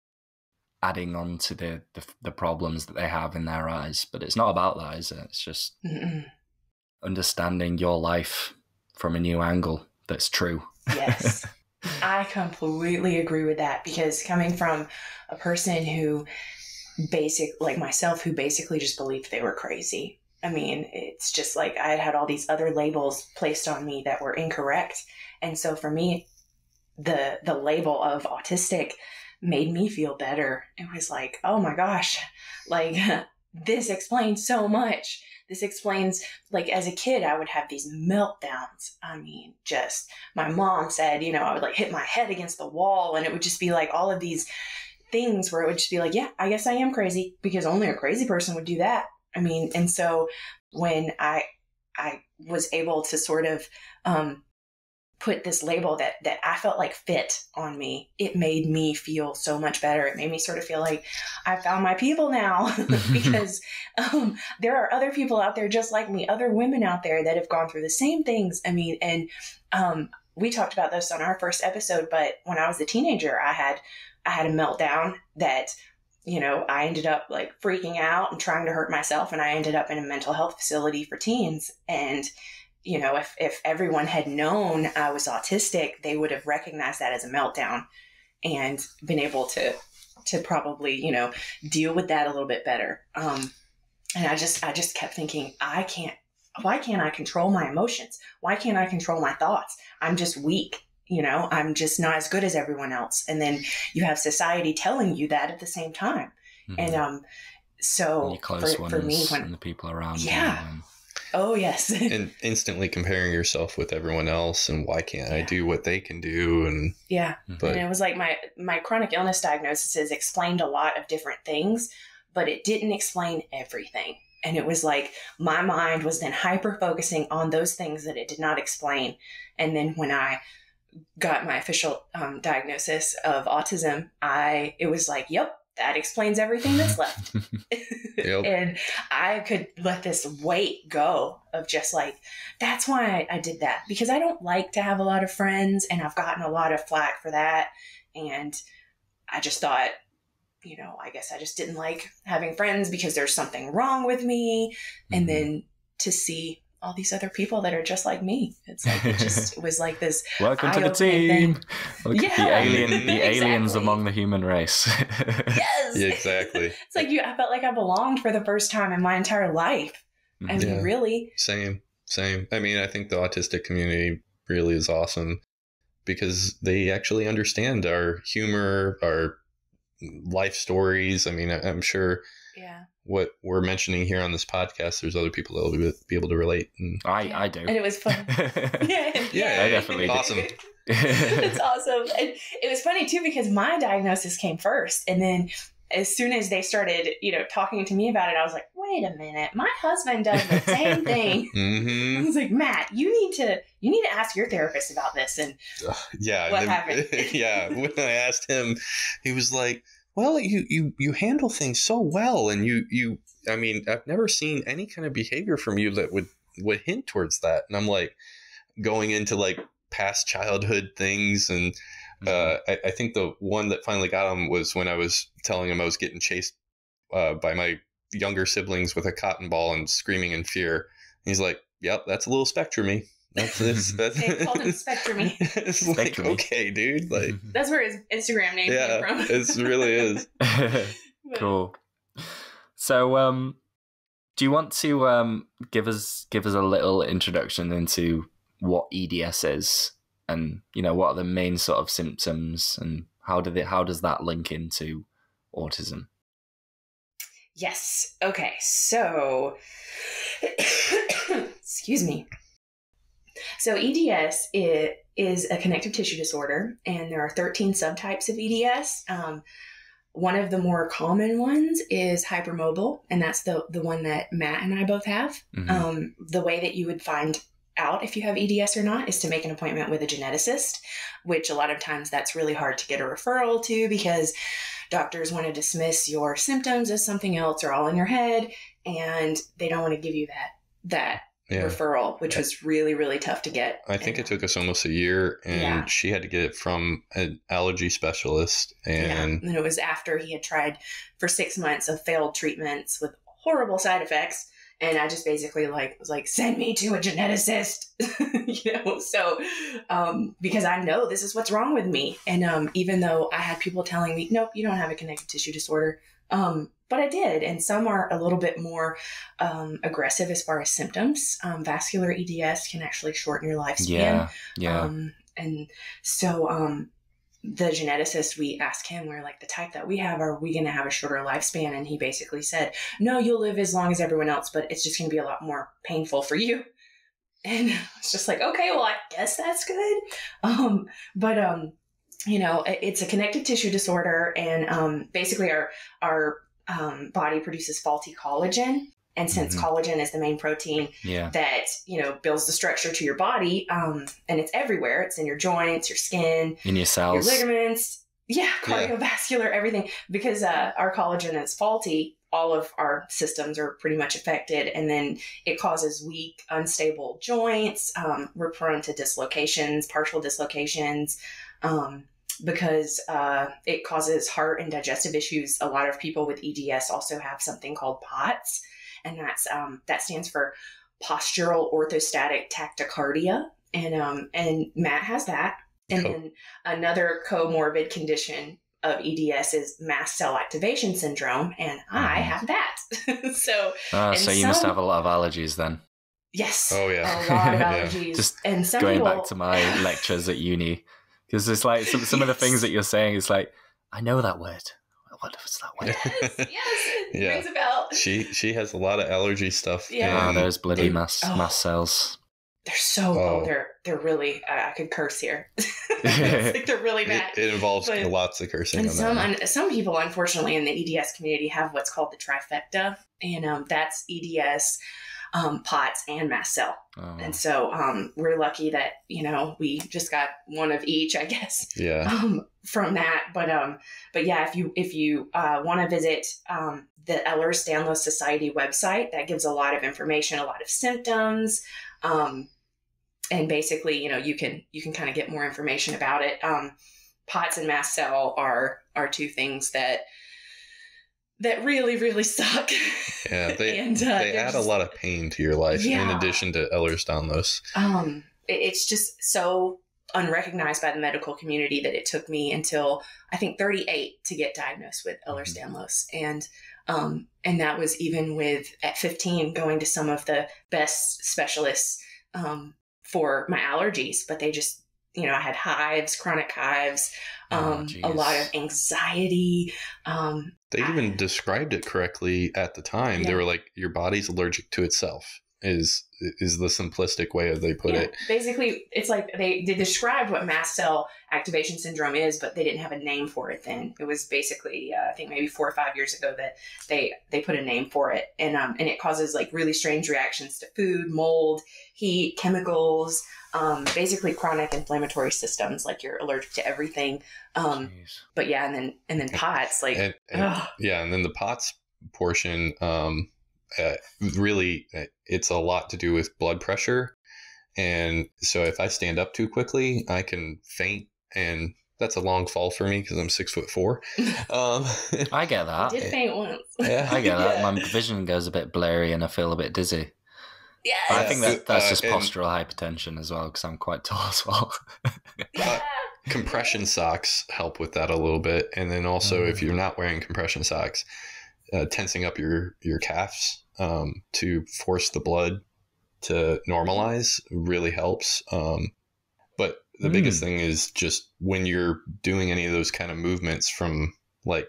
adding on to the, the the problems that they have in their eyes but it's not about that is it it's just Mm-mm. understanding your life from a new angle that's true Yes. I completely agree with that because coming from a person who basic like myself who basically just believed they were crazy. I mean, it's just like I had had all these other labels placed on me that were incorrect. And so for me, the the label of autistic made me feel better. It was like, oh my gosh, like this explains so much. This explains like as a kid I would have these meltdowns. I mean, just my mom said, you know, I would like hit my head against the wall and it would just be like all of these things where it would just be like, yeah, I guess I am crazy because only a crazy person would do that. I mean, and so when I I was able to sort of um put this label that that I felt like fit on me, it made me feel so much better. It made me sort of feel like I found my people now because um, there are other people out there just like me, other women out there that have gone through the same things. I mean, and um, we talked about this on our first episode, but when I was a teenager, I had I had a meltdown that you know I ended up like freaking out and trying to hurt myself, and I ended up in a mental health facility for teens. And you know, if if everyone had known I was autistic, they would have recognized that as a meltdown and been able to to probably you know deal with that a little bit better. Um, and I just I just kept thinking I can't why can't I control my emotions? Why can't I control my thoughts? I'm just weak. You know, I'm just not as good as everyone else. And then you have society telling you that at the same time. And Mhm. um And so your close for, ones for me and the people around Yeah. you and- oh yes. and instantly comparing yourself with everyone else and why can't I do what they can do? And yeah. but and it was like my my chronic illness diagnosis explained a lot of different things, but it didn't explain everything. And it was like my mind was then hyper focusing on those things that it did not explain. And then when I got my official um, diagnosis of autism, I it was like, yep, that explains everything that's left. Yep. and I could let this weight go of just like, that's why I, I did that because I don't like to have a lot of friends and I've gotten a lot of flack for that. And I just thought, you know, I guess I just didn't like having friends because there's something wrong with me. And Mhm. then to see all these other people that are just like me, it's like, it just it was like this Welcome to the team. Look at the Yeah, alien, the aliens among the human race. yes. Yeah, exactly. It's like you, I felt like I belonged for the first time in my entire life. I mean, Yeah. really. Same, same. I mean, I think the autistic community really is awesome because they actually understand our humor, our life stories. I mean, I- I'm sure Yeah. What we're mentioning here on this podcast, there's other people that will be- be able to relate. And I, I do. And it was fun. yeah, Yeah, I definitely do. Awesome. it's awesome. And it was funny too because my diagnosis came first, and then as soon as they started, you know, talking to me about it, I was like, "Wait a minute, my husband does the same thing." I hmm was like, "Matt, you need to you need to ask your therapist about this." And yeah, What and happened? yeah. When I asked him, he was like, "Well, you you you handle things so well, and you you. I mean, I've never seen any kind of behavior from you that would would hint towards that." And I'm like, going into like past childhood things and Mm-hmm. uh, I, I think the one that finally got him was when I was telling him I was getting chased uh, by my younger siblings with a cotton ball and screaming in fear. He's like, "Yep, that's a little spectrumy." That's this. That's They called him Spectrumy. it's like okay, dude. Like, that's where his Instagram name yeah, came from. it really is. cool. So, um, do you want to um give us give us a little introduction into what EDS is, and you know what are the main sort of symptoms, and how do they how does that link into autism? Yes. Okay. So, excuse me. So, EDS i- is a connective tissue disorder, and there are 13 subtypes of EDS. Um, one of the more common ones is hypermobile, and that's the, the one that Matt and I both have. Mhm. Um, the way that you would find out if you have EDS or not is to make an appointment with a geneticist, which a lot of times that's really hard to get a referral to because doctors want to dismiss your symptoms as something else or all in your head, and they don't want to give you that that Yeah. referral, which was really really tough to get. I think And, it took us almost a year, and Yeah. she had to get it from an allergy specialist. And yeah. and it was after he had tried for six months of failed treatments with horrible side effects. And I just basically like was like, send me to a geneticist, you know. So, um, because I know this is what's wrong with me, and um, even though I had people telling me, nope, you don't have a connective tissue disorder, um, but I did, and some are a little bit more um, aggressive as far as symptoms. Um, vascular EDS can actually shorten your lifespan. Yeah, yeah. Um, and so um, the geneticist, we asked him, we're like, the type that we have, are we going to have a shorter lifespan? And he basically said, no, you'll live as long as everyone else, but it's just going to be a lot more painful for you. And it's just like, okay, well, I guess that's good. Um, but, um, you know, it's a connective tissue disorder, and um, basically our our um, body produces faulty collagen. And since Mhm. collagen is the main protein yeah. that you know builds the structure to your body um, and it's everywhere it's in your joints your skin In your cells, your ligaments yeah Yeah. cardiovascular everything because uh, our collagen is faulty all of our systems are pretty much affected and then it causes weak unstable joints um, we're prone to dislocations partial dislocations um, because uh, it causes heart and digestive issues a lot of people with eds also have something called pots and that's um, that stands for postural orthostatic tachycardia and um, and matt has that and Cool. then another comorbid condition of eds is mast cell activation syndrome and i Mhm. have that so Ah, and so you must have a lot of allergies then. yes Oh, yeah. a lot of Yeah. allergies Just and some Going people, back to my lectures at uni, because it's like some some of the things that you're saying is like I know that word. What was that word? yes yes Yeah. rings a bell she she has a lot of allergy stuff. Yeah. Ah, and- those bloody Dude, mast oh. mast cells. they're so oh, Oh. they're they're really I, I could curse here like they're really bad it, it involves But- lots of cursing. And on some that. un, some people, unfortunately, in the EDS community have what's called the trifecta, and um, that's EDS, um, POTS, and mast cell. Oh. And so um, we're lucky that you know we just got one of each, I guess, Yeah. um, from that. But um, but yeah, if you if you uh, want to visit um, the Ehlers Danlos Society website, that gives a lot of information, a lot of symptoms, um, and basically, you know, you can you can kind of get more information about it. Um, POTS and mast cell are are two things that that really really suck. Yeah, they and, uh, they add a lot of pain to your life in addition to Ehlers-Danlos. um, it's just so unrecognized by the medical community that it took me until I think 38 to get diagnosed with Ehlers-Danlos, and um, and that was even with at 15 going to some of the best specialists um, for my allergies, but they just you know I had hives, chronic hives, Oh, um, a lot of anxiety. Um, They even described it correctly at the time. They were like, "Your body's allergic to itself." Is is the simplistic way of they put yeah, it? Basically, it's like they, they described what mast cell activation syndrome is, but they didn't have a name for it then. It was basically, uh, I think maybe four or five years ago that they they put a name for it, and um, and it causes like really strange reactions to food, mold, heat, chemicals, um, basically chronic inflammatory systems. Like you're allergic to everything. Um, Jeez. but yeah, and then and then POTS, like And, and- yeah, and then the POTS portion, um, uh, really, uh, it's a lot to do with blood pressure. And so if I stand up too quickly, I can faint, and that's a long fall for me because I'm six foot four. Um, I get I that. did faint once. yeah. I get that. Yeah. My vision goes a bit blurry and I feel a bit dizzy. Yeah, I think that that's uh, just and- postural hypertension as well because I'm quite tall as well. yeah. compression socks help with that a little bit and then also if Mm. you're not wearing compression socks uh, tensing up your your calves um, to force the blood to normalize really helps um, but the Mm. biggest thing is just when you're doing any of those kind of movements from like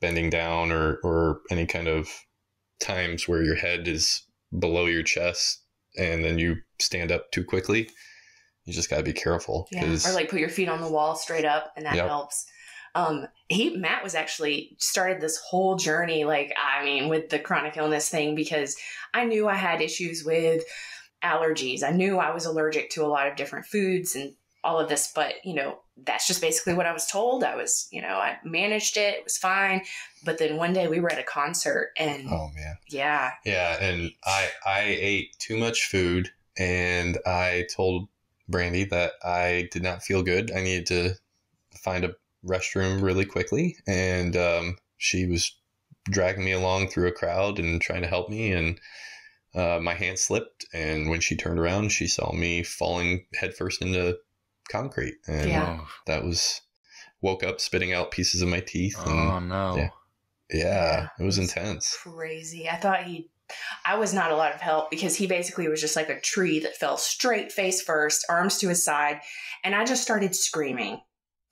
bending down or or any kind of times where your head is below your chest and then you stand up too quickly you just got to be careful Yeah, or like put your feet on the wall straight up, and that Yep. helps. Um, he Matt was actually started this whole journey, like I mean, with the chronic illness thing because I knew I had issues with allergies. I knew I was allergic to a lot of different foods and all of this, but you know, that's just basically what I was told. I was, you know, I managed it; it was fine. But then one day we were at a concert, and oh man yeah, Yeah, and I I ate too much food, and I told Brandy that I did not feel good. I needed to find a restroom really quickly, and um, she was dragging me along through a crowd and trying to help me, and uh, my hand slipped, and when she turned around, she saw me falling headfirst into concrete, and Yeah. Oh, that was woke up spitting out pieces of my teeth, and oh no. yeah. yeah, it was It was intense. crazy. I thought he, I was not a lot of help because he basically was just like a tree that fell straight face first, arms to his side, and I just started screaming.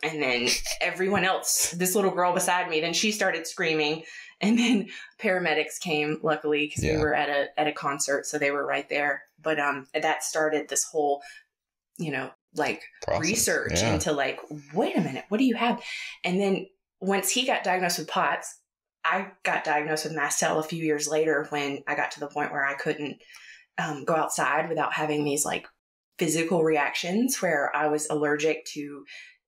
And then everyone else, this little girl beside me, then she started screaming, and then paramedics came. Luckily, because Yeah. we were at a at a concert, so they were right there. But um, that started this whole, you know, like Process. research Yeah. into like, wait a minute, what do you have? And then once he got diagnosed with POTS, I got diagnosed with mast cell a few years later when I got to the point where I couldn't um, go outside without having these like physical reactions where I was allergic to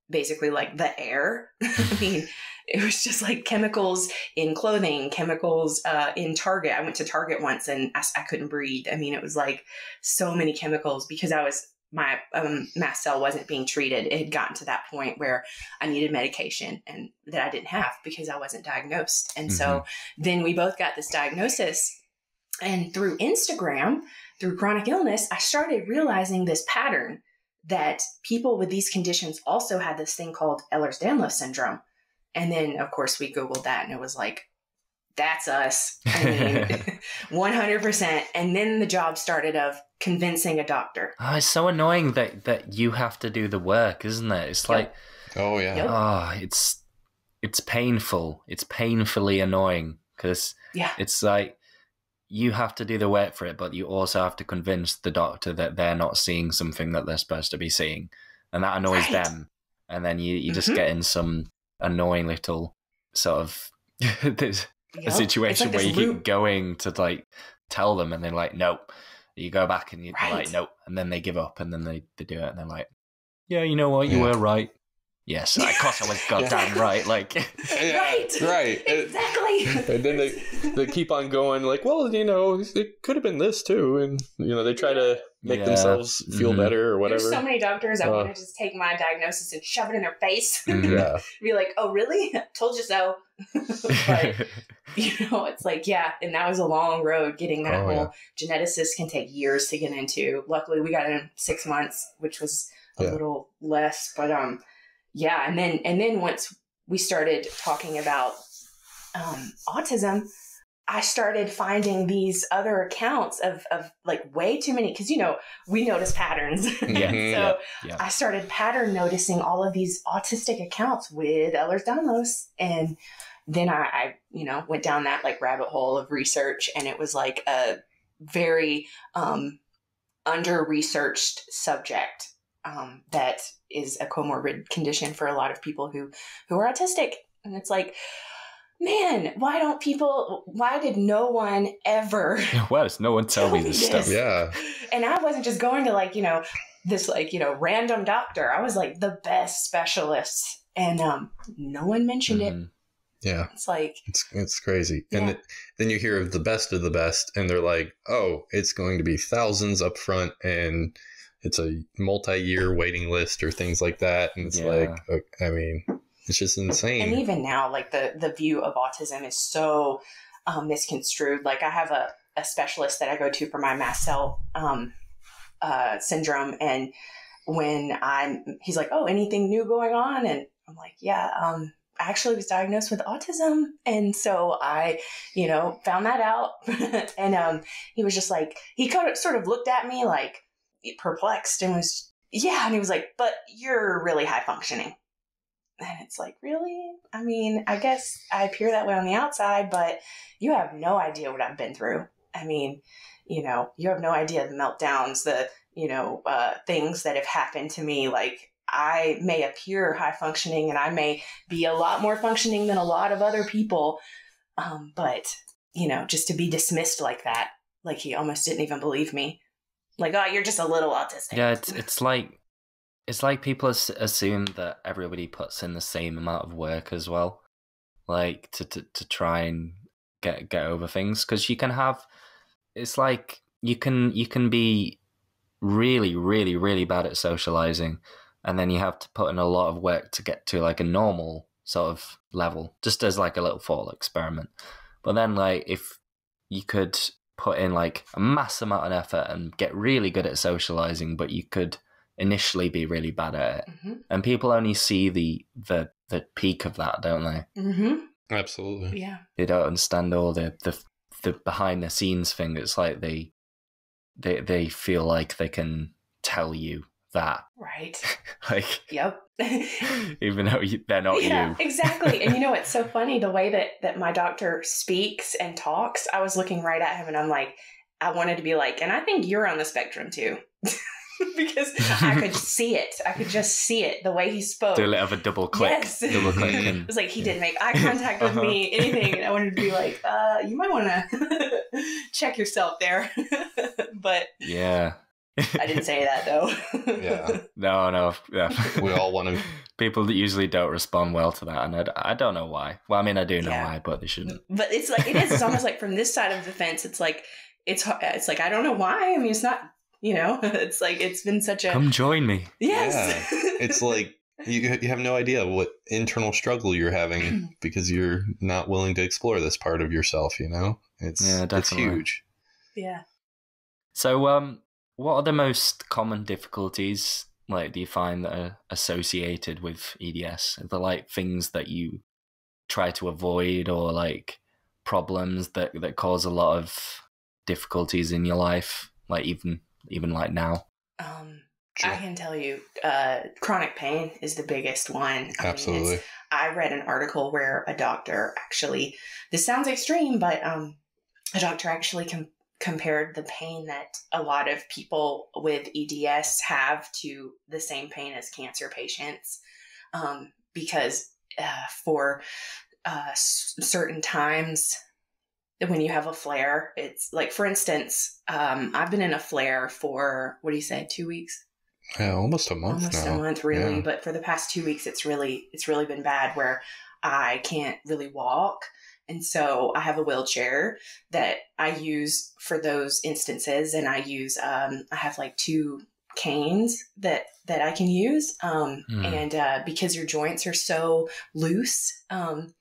basically like the air. I mean, it was just like chemicals in clothing, chemicals uh, in Target. I went to Target once and I couldn't breathe. I mean, it was like so many chemicals because I was my um, mast cell wasn't being treated. It had gotten to that point where I needed medication and that I didn't have because I wasn't diagnosed. And so then we both got this diagnosis. And through Instagram, through chronic illness, I started realizing this pattern that people with these conditions also had this thing called Ehlers-Danlos syndrome. And then, of course, we Googled that and it was like, that's us. I mean, 100%. And then the job started of convincing a doctor. Oh, it's so annoying that that you have to do the work, isn't it? It's Yep. Oh yeah. Yep. oh, it's it's painful. It's painfully annoying because Yeah. it's like you have to do the work for it, but you also have to convince the doctor that they're not seeing something that they're supposed to be seeing, and that annoys Right. them. And then you you just Mhm. get in some annoying little sort of there's Yep. a situation like where you loop. keep going to like tell them, and they're like, nope. You go back and you're Right. like, nope, and then they give up, and then they, they do it, and they're like, yeah, you know what, you Yeah. were right. Yes, of course I was goddamn right. Like, Yeah, right. right. Exactly. and then they they keep on going like, well, you know, it could have been this too, and you know they try to make Yeah. themselves feel Mhm. better or whatever. There's so many doctors that Uh, want to just take my diagnosis and shove it in their face. Yeah, Be like, oh, really? Told you so. but, you know, it's like, yeah. And that was a long road getting that Oh, whole geneticist can take years to get into. Luckily, we got in six months, which was a Yeah. little less. But um, yeah. And then, and then once we started talking about um, autism, I started finding these other accounts of, of like way too many because you know we notice patterns. Yeah. So Yeah. I started pattern noticing all of these autistic accounts with Ehlers-Danlos, and then I, I, you know, went down that like rabbit hole of research, and it was like a very um, under researched subject um, that is a comorbid condition for a lot of people who who are autistic, and it's like. Man, why don't people? Why did no one ever Why does no one tell me this Tell me stuff? yeah, and I wasn't just going to like, you know, this like, you know, random doctor. I was like the best specialist. And um no one mentioned it. Mhm. yeah. It's like It's it's crazy, and th- then you hear of the best of the best, and they're like, "Oh, it's going to be thousands up front, and it's a multi-year waiting list or things like that." And it's Yeah. like, I mean, it's just insane. and even now, like the the view of autism is so um, misconstrued. Like I have a, a specialist that I go to for my mast cell um, uh, syndrome, and when I'm, he's like, "Oh, anything new going on?" And I'm like, "Yeah, um, I actually was diagnosed with autism, and so I, you know, found that out." and um, he was just like, he kind of sort of looked at me like perplexed and was, "Yeah," and he was like, "But you're really high functioning." And it's like, really? I mean, I guess I appear that way on the outside, but you have no idea what I've been through. I mean, you know, you have no idea the meltdowns, the, you know, uh, things that have happened to me. Like, I may appear high functioning and I may be a lot more functioning than a lot of other people. Um, but, you know, just to be dismissed like that, like he almost didn't even believe me. Like, oh, you're just a little autistic. Yeah, it's it's like it's like people assume that everybody puts in the same amount of work as well, like to to, to try and get get over things because you can have. It's like you can you can be really really really bad at socializing, and then you have to put in a lot of work to get to like a normal sort of level, just as like a little thought experiment. But then like if you could put in like a mass amount of effort and get really good at socializing, but you could initially be really bad at it. hmm And people only see the the the peak of that, don't they? hmm Absolutely. Yeah. They don't understand all the the the behind the scenes thing. It's like they they they feel like they can tell you that, Right. like Yep. even though you, they're not yeah, you. exactly. And you know, it's so funny the way that that my doctor speaks and talks. I was looking right at him, and I'm like, I wanted to be like, and I think you're on the spectrum too, because I could see it. I could just see it the way he spoke. Do a little of a double click, Yes. double click. It was like he didn't make eye contact with Uh-huh. me, anything, and I wanted to be like, uh, you might want to check yourself there. but yeah. I didn't say that though. Yeah. No, no, yeah. We all want to. People that usually don't respond well to that, and I don't know why. Well, I mean, I do know Yeah. why, but they shouldn't. but it's like it is. It's almost like from this side of the fence. It's like it's it's like I don't know why. I mean, it's not. You know, it's like it's been such a Come join me. yes. It's like you you have no idea what internal struggle you're having because you're not willing to explore this part of yourself. You know, it's Yeah, it's huge. yeah. So, um, what are the most common difficulties like do you find that are associated with EDS? Are there like things that you try to avoid, or like problems that that cause a lot of difficulties in your life, like even even like now? Um, Sure. I can tell you, uh, chronic pain is the biggest one. I mean, Absolutely. I read an article where a doctor actually, this sounds extreme, but um, a doctor actually com- compared the pain that a lot of people with EDS have to the same pain as cancer patients. Um, because uh, for uh, s- certain times, when you have a flare, it's like, for instance, um, I've been in a flare for what do you say, two weeks? Yeah, almost a month almost now. a month really Yeah. but for the past two weeks it's really it's really been bad where i can't really walk and so i have a wheelchair that i use for those instances and i use um, i have like two canes that that i can use um, Hmm. and uh, because your joints are so loose um,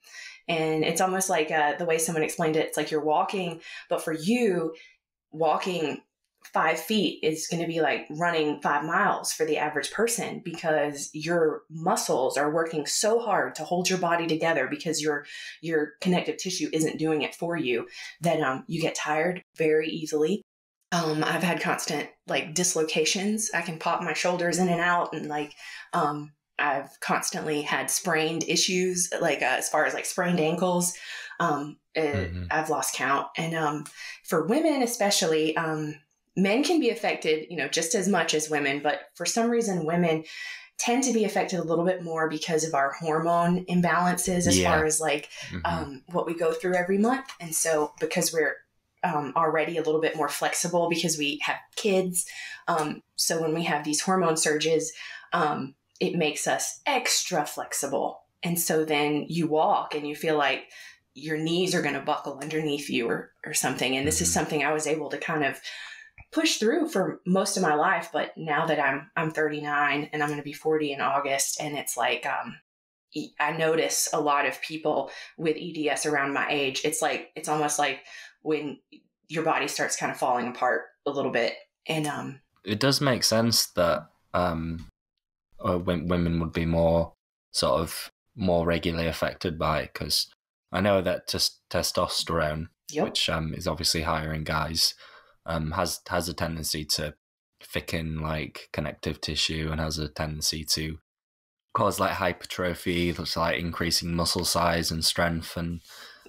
and it's almost like uh, the way someone explained it it's like you're walking but for you walking five feet is going to be like running five miles for the average person because your muscles are working so hard to hold your body together because your your connective tissue isn't doing it for you that um, you get tired very easily. Um, i've had constant like dislocations. I can pop my shoulders in and out and like um, i've constantly had sprained issues like uh, as far as like sprained ankles um, uh, Mhm. i've lost count and um, for women especially um, men can be affected you know just as much as women but for some reason women tend to be affected a little bit more because of our hormone imbalances as Yeah. far as like Mhm. um, what we go through every month and so because we're um, already a little bit more flexible because we have kids um, so when we have these hormone surges um, it makes us extra flexible. And so then you walk and you feel like your knees are going to buckle underneath you or, or something. And this is Mhm. something i was able to kind of push through for most of my life but now that i'm i'm 39 and i'm going to be 40 in august and it's like um i notice a lot of people with eds around my age. It's like it's almost like when your body starts kind of falling apart a little bit. And um it does make sense that um, uh, wom- women would be more sort of more regularly affected by it because I know that tes- testosterone, yep which um, is obviously higher in guys, um, has has a tendency to thicken like connective tissue and has a tendency to cause like hypertrophy, that's like increasing muscle size and strength and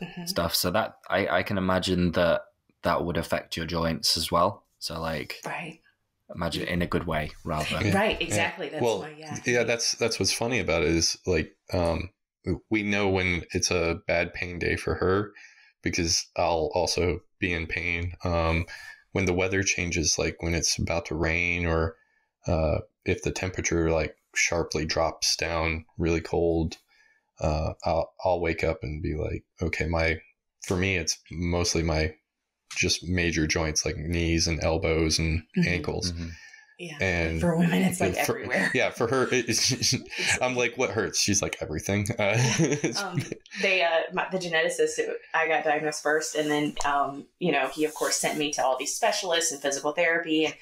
Mhm. stuff. So that I, I can imagine that that would affect your joints as well. So like right imagine in a good way rather. Yeah. right exactly that's well, why yeah yeah, that's that's what's funny about it is like um, we know when it's a bad pain day for her because I'll also be in pain um, when the weather changes, like when it's about to rain or uh, if the temperature like sharply drops down really cold. Uh, I'll I'll wake up and be like, okay, my for me it's mostly my just major joints like knees and elbows and Mhm. ankles Mhm. yeah and for women it's like yeah, for- everywhere yeah, for her, it, it's, I'm like, what hurts? She's like, everything. Uh, um, they uh my, the geneticist who- i got diagnosed first and then um you know he of course sent me to all these specialists and physical therapy and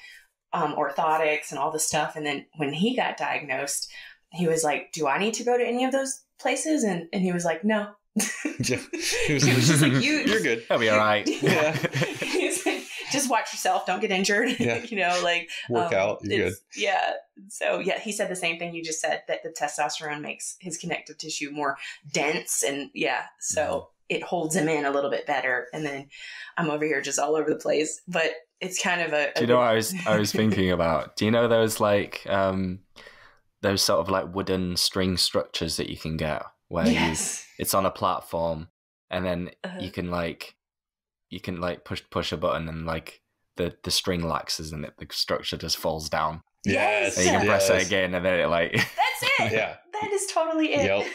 um, orthotics and all this stuff and then when he got diagnosed he was like do i need to go to any of those places and and he was like no Yeah. he was just like you You're good. That'll be all right. Yeah. He's like, just watch yourself don't get injured Yeah. you know like Work um, out. You're good. Yeah. So yeah, he said the same thing you just said that the testosterone makes his connective tissue more dense and yeah, so Mm-hmm. it holds him in a little bit better. And then I'm over here just all over the place, but it's kind of a. Do you know what I was I was thinking about? Do you know those like um those sort of like wooden string structures that you can get where you yes. it's on a platform and then Uh-huh. you can like you can like push push a button and like the the string laxes and it, the structure just falls down. Yes. And you can press it again and then it like That's it. Yeah. That is totally it. Yep.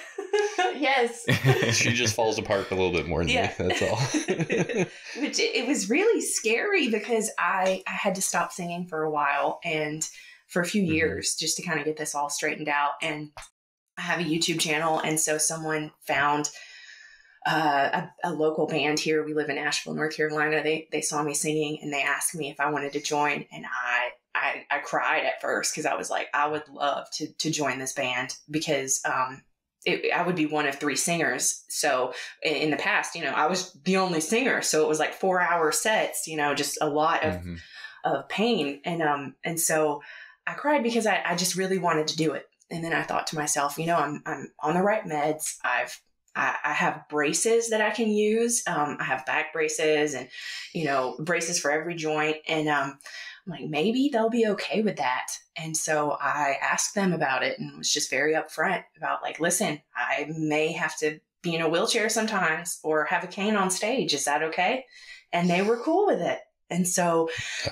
yes. She just falls apart a little bit more than Yeah. me. That's all. which it, it was really scary because I I had to stop singing for a while and for a few Mhm. years just to kind of get this all straightened out. And I have a YouTube channel, and so someone found uh, a, a local band here. We live in Asheville, North Carolina. They they saw me singing and they asked me if I wanted to join, and I. I, I cried at first because I was like, I would love to to join this band because um, it, I would be one of three singers. So in, the past, you know, I was the only singer, so it was like four hour sets. You know, just a lot of Mhm. of pain, and um, and so I cried because I, I just really wanted to do it. And then I thought to myself, you know, I'm I'm on the right meds. I've I, I have braces that I can use. Um, I have back braces and you know braces for every joint, and um, I'm like maybe they'll be okay with that. And so I asked them about it and was just very upfront about like, listen, I may have to be in a wheelchair sometimes or have a cane on stage. Is that okay? And they were cool with it. And so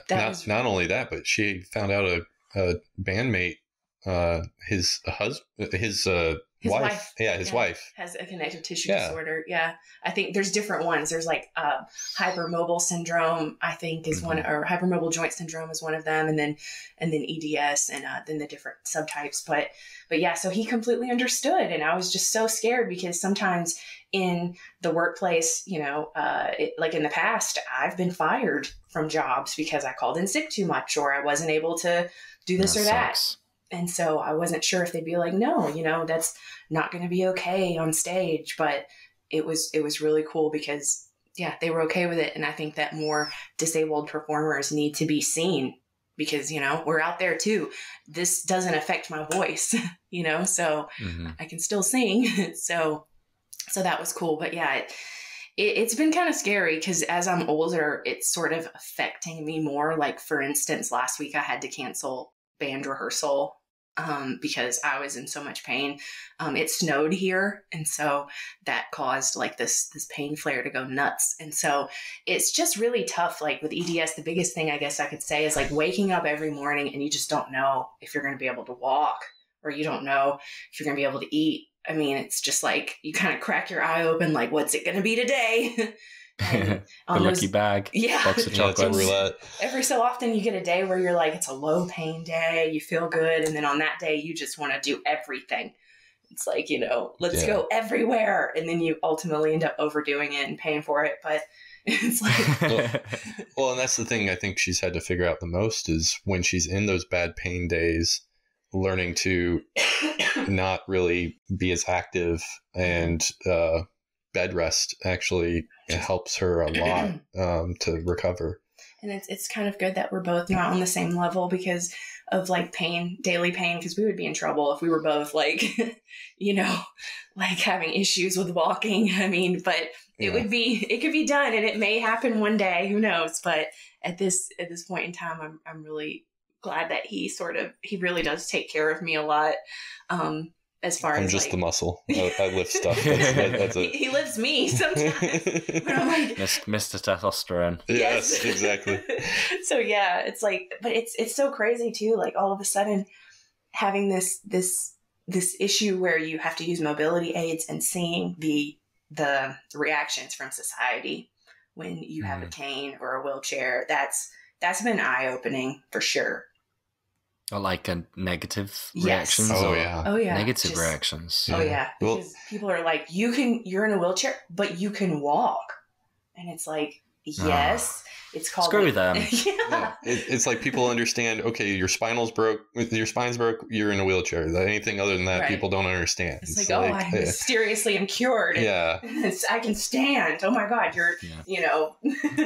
that not, was not only that, but she found out a, a bandmate, uh, his husband, his, uh, His wife. wife. Yeah, his Yeah. wife. has a connective tissue Yeah. disorder. Yeah. I think there's different ones. There's like uh, hypermobile syndrome, I think is one, or hypermobile joint syndrome is one of them. And then, and then EDS and uh, then the different subtypes. But, but yeah, so he completely understood. And I was just so scared because sometimes in the workplace, you know, uh, it, like in the past, I've been fired from jobs because I called in sick too much or I wasn't able to do this or that. And so I wasn't sure if they'd be like, no, you know, that's not going to be okay on stage. But it was, it was really cool because, yeah, they were okay with it. And I think that more disabled performers need to be seen because, you know, we're out there too. This doesn't affect my voice, you know, so hmm I can still sing. so, so that was cool. But yeah, it, it, it's been kind of scary because as I'm older, it's sort of affecting me more. Like, for instance, last week I had to cancel band rehearsal um, because I was in so much pain. Um, it snowed here, and so that caused like this this pain flare to go nuts. And so it's just really tough. Like with EDS, the biggest thing I guess I could say is like waking up every morning and you just don't know if you're going to be able to walk or you don't know if you're going to be able to eat. I mean, it's just like you kind of crack your eye open, like, what's it going to be today? And the on those- lucky bag. yeah, box of Yeah, chocolates. roulette. every so often you get a day where you're like, it's a low pain day, you feel good, and then on that day you just want to do everything. It's like, you know, let's Yeah. go everywhere. And then you ultimately end up overdoing it and paying for it. But it's like, Well, and that's the thing I think she's had to figure out the most is when she's in those bad pain days, learning to not really be as active and uh, bed rest actually helps her a lot um, to recover. and it's it's kind of good that we're both not on the same level because of like pain, daily pain, because we would be in trouble if we were both like, you know, like having issues with walking. I mean, but it Yeah. would be it could be done and it may happen one day, who knows? But at this at this point in time I'm I'm really glad that he sort of he really does take care of me a lot. Um as far I'm as just like, the muscle. I, I lift stuff. That's, that, that's he, it. he lives me sometimes. but I'm like, Mis- Mr. Testosterone. yes, exactly. so yeah, it's like, but it's it's so crazy too. Like all of a sudden, having this this this issue where you have to use mobility aids and seeing the the reactions from society when you have a mm. cane or a wheelchair. That's that's been eye opening for sure. Or like a negative Yes. reactions. Oh, or yeah. Oh yeah, Negative just- reactions. Oh Yeah. yeah, Well- because people are like, you can, you're in a wheelchair, but you can walk, and it's like, Ah. yes, it's called Screw like- them. yeah. Yeah. It, it's like people understand. Okay, your spinal's broke. Your spine's broke. You're in a wheelchair. Anything other than that, Right. people don't understand. It's, like, oh, I eh. mysteriously am cured. yeah. I can stand. Oh my god, you're, Yeah. you know,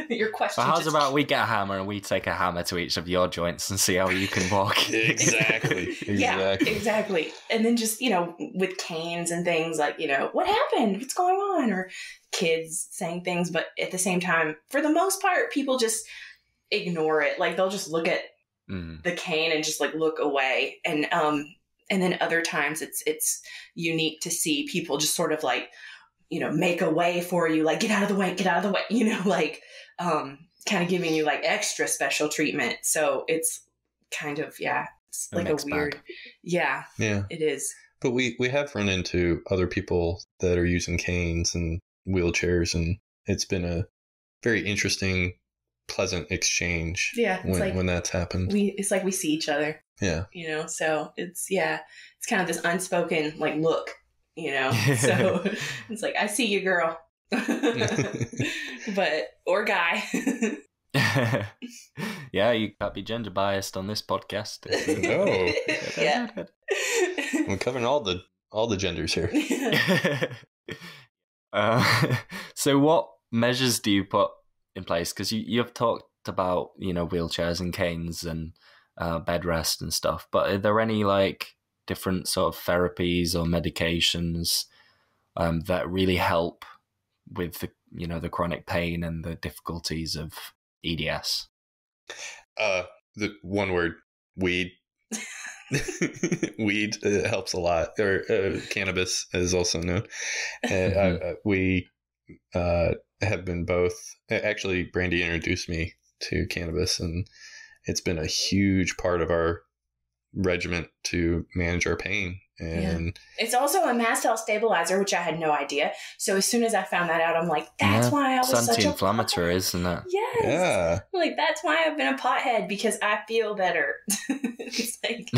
your question. But how's just- about we get a hammer and we take a hammer to each of your joints and see how you can walk? Exactly. Yeah, Exactly. exactly. And then just you know, with canes and things like you know, what happened? What's going on? Or kids saying things, but at the same time, for the most part, people just ignore it. Like they'll just look at Mm. the cane and just like look away and um and then other times it's it's unique to see people just sort of like you know make a way for you like get out of the way get out of the way you know like um kind of giving you like extra special treatment so it's kind of yeah it's A like a, bag. weird yeah Yeah. it is But we we have run into other people that are using canes and wheelchairs, and it's been a very interesting, pleasant exchange yeah it's when like when that's happened. we it's like we see each other yeah. you know so it's yeah it's kind of this unspoken like look you know so it's like i see you girl but or guy yeah, you can't be gender biased on this podcast. No. yeah We're covering all the all the genders here. Uh, so, what measures do you put in place? Because you you've talked about you know wheelchairs and canes and uh, bed rest and stuff, but are there any like different sort of therapies or medications um, that really help with the you know the chronic pain and the difficulties of EDS? Uh, the one word weed. weed uh, helps a lot, or uh, cannabis is also known. And uh, Mhm. uh, we uh, have been both. Actually, Brandy introduced me to cannabis, and it's been a huge part of our regiment to manage our pain. And It's also a mast cell stabilizer, which I had no idea. So as soon as I found that out, I'm like, that's Yeah, why I was It's such a anti-inflammatory, isn't it? Yes. yeah, Like that's why I've been a pothead because I feel better. it's like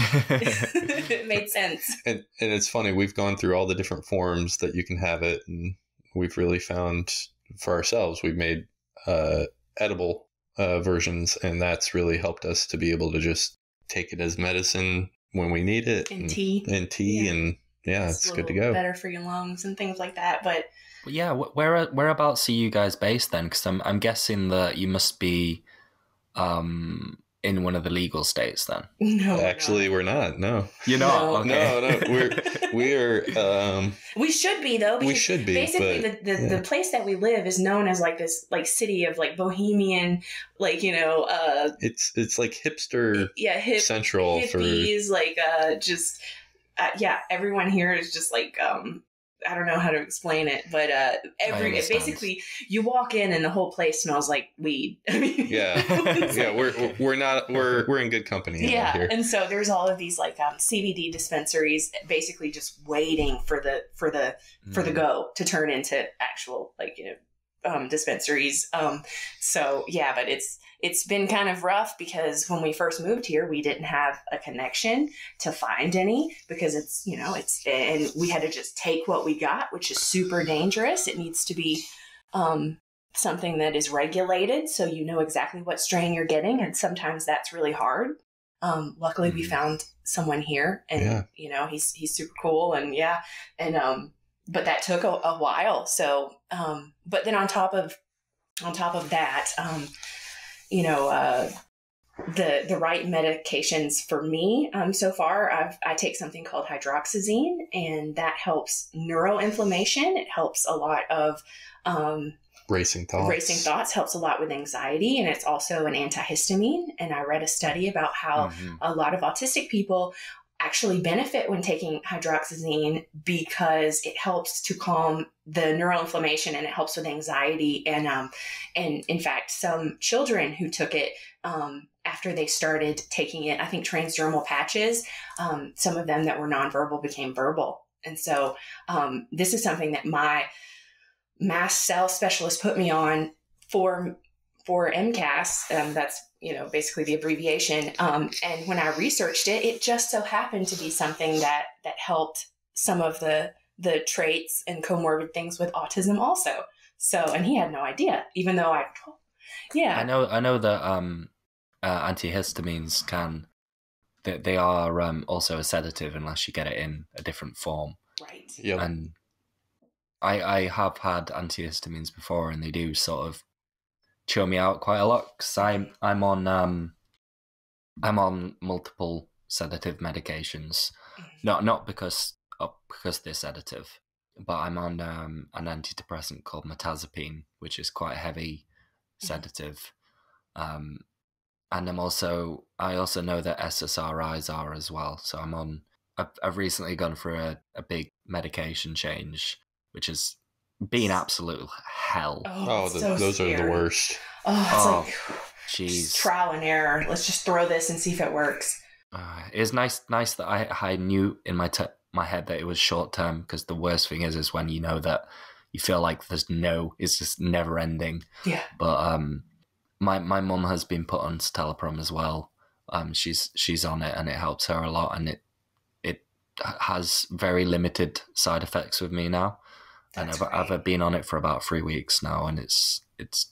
it made sense. and and it's funny. We've gone through all the different forms that you can have it, and we've really found for ourselves. We've made uh, edible uh, versions, and that's really helped us to be able to just take it as medicine when we need it, And tea. and tea, Yeah. and yeah, It's it's good to go. Better for your lungs and things like that. But But yeah, wh- where whereabouts are you guys based then? Because I'm I'm guessing that you must be um in one of the legal states then. no, we're Actually, we're not. No, You're not? not. No. Okay. No, no, we're- we are. Um, we should be though. we should be, Basically, but the, the, yeah. the place that we live is known as like this like city of like bohemian, like you know, uh, it's it's like hipster yeah, hip central for hippies, like uh, just uh, yeah, everyone here is just like um, I don't know how to explain it, but uh, every basically you walk in and the whole place smells like weed. I mean, yeah yeah like- we're we're not we're we're in good company yeah, here. and so there's all of these like um, CBD dispensaries, basically just waiting for the for the for Mm. the go to turn into actual like you know um, dispensaries. Um, so yeah, but it's it's been kind of rough because when we first moved here, we didn't have a connection to find any because it's you know it's and we had to just take what we got, which is super dangerous. It needs to be um, something that is regulated so you know exactly what strain you're getting, and sometimes that's really hard. Um, luckily, we Mhm. found someone here, and Yeah. you know he's he's super cool, and yeah, and um, but that took a, a while. So, um, but then on top of on top of that, um, you know, uh, the the right medications for me um, so far, I've I take something called hydroxyzine, and that helps neuroinflammation. It helps a lot of um, racing thoughts racing thoughts. Helps a lot with anxiety, and it's also an antihistamine. And I read a study about how Mhm. a lot of autistic people actually benefit when taking hydroxyzine because it helps to calm the neuroinflammation and it helps with anxiety and um and in fact some children who took it um after they started taking it i think transdermal patches um some of them that were nonverbal became verbal and so um this is something that my mast cell specialist put me on for for MCAS. Um, that's you know basically the abbreviation. Um, and when I researched it, it just so happened to be something that that helped some of the the traits and comorbid things with autism also. So, and he had no idea, even though I, yeah, I know I know that um uh, antihistamines can they, they are um also a sedative unless you get it in a different form. right, Yeah. And I I have had antihistamines before and they do sort of chill me out quite a lot cuz I'm I'm on um I'm on multiple sedative medications. Not not because uh, because they're sedative, but I'm on um, an antidepressant called mirtazapine, which is quite a heavy sedative. Um, and I'm also I also know that SSRIs are as well. So I'm on. I've, I've recently gone through a, a big medication change, which has been absolute hell. oh it's the, so those are the worst Oh, it's Oh, like Jeez. just trial and error. Let's just throw this and see if it works. Uh, it's nice, nice that I I knew in my t- my head that it was short term because the worst thing is is when you know that you feel like there's no, it's just never ending. Yeah. But um, my my mum has been put on citalopram as well. Um, she's she's on it and it helps her a lot, and it it has very limited side effects with me now. And I've, right. I've been on it for about three weeks now, and it's it's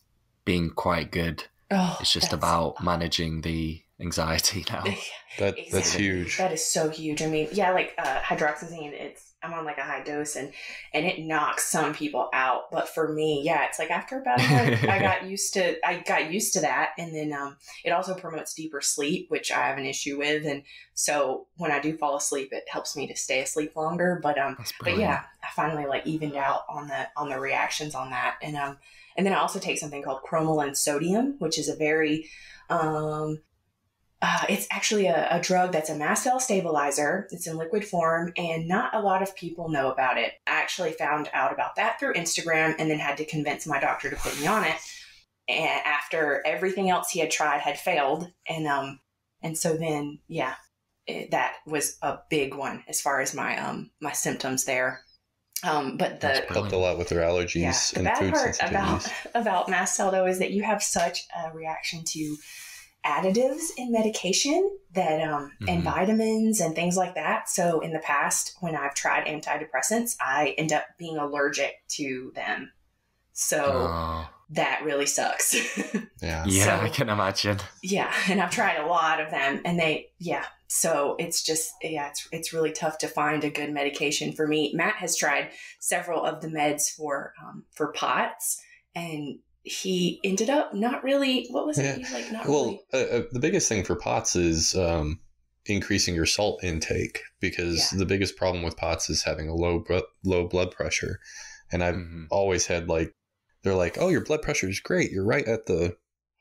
been quite good. Oh, It's just that's- about managing the anxiety now. that that's huge That is so huge. I mean, yeah, like uh, hydroxyzine, it's I'm on like a high dose and and it knocks some people out, but for me, yeah, it's like after about a month, I got used to I got used to that, and then um, it also promotes deeper sleep, which I have an issue with, and so when I do fall asleep, it helps me to stay asleep longer. But um, but yeah, I finally like evened out on the on the reactions on that, and um, and then I also take something called cromolyn sodium, which is a very um, uh, it's actually a, a drug that's a mast cell stabilizer. It's in liquid form, and not a lot of people know about it. I actually found out about that through Instagram and then had to convince my doctor to put me on it. And after everything else he had tried had failed, and um, and so then yeah, it, that was a big one as far as my um my symptoms there. Um, but the Helped a lot with their allergies yeah, the and bad food part about about mast cell though is that you have such a reaction to additives in medication that um and Mhm. vitamins and things like that. So in the past, when I've tried antidepressants, I end up being allergic to them. So Oh, that really sucks. Yeah. yeah, So- I can imagine. yeah, and I've tried a lot of them, and they yeah. So it's just yeah, it's it's really tough to find a good medication for me. Matt has tried several of the meds for um, for POTS, and he ended up not really. What was it? Yeah. He, like not Well, really. uh, uh, the biggest thing for POTS is um, increasing your salt intake because Yeah. the biggest problem with POTS is having a low low blood pressure, and I've Mhm. always had like they're like, oh, your blood pressure is great. You're right at the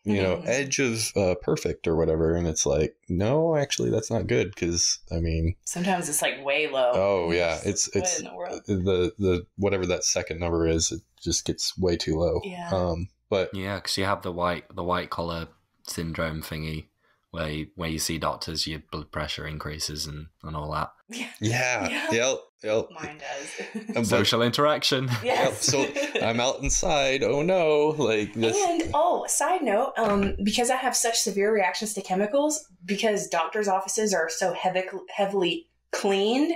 you know Mhm. edge of uh, perfect or whatever, and it's like, no, actually, that's not good because I mean, Sometimes it's like way low. oh yeah, it's it's in the world? the the whatever that second number is, it just gets way too low. Yeah. Um, but Yeah, because you have the white the white collar syndrome thingy, where you, where you see doctors, your blood pressure increases and, and all that. Yeah, yeah, Yeah. yep, yep. mine does. Social interaction. yes. so I'm out inside. Oh no! Like this. And oh, side note, um, because I have such severe reactions to chemicals, because doctors' offices are so heavy, heavily cleaned,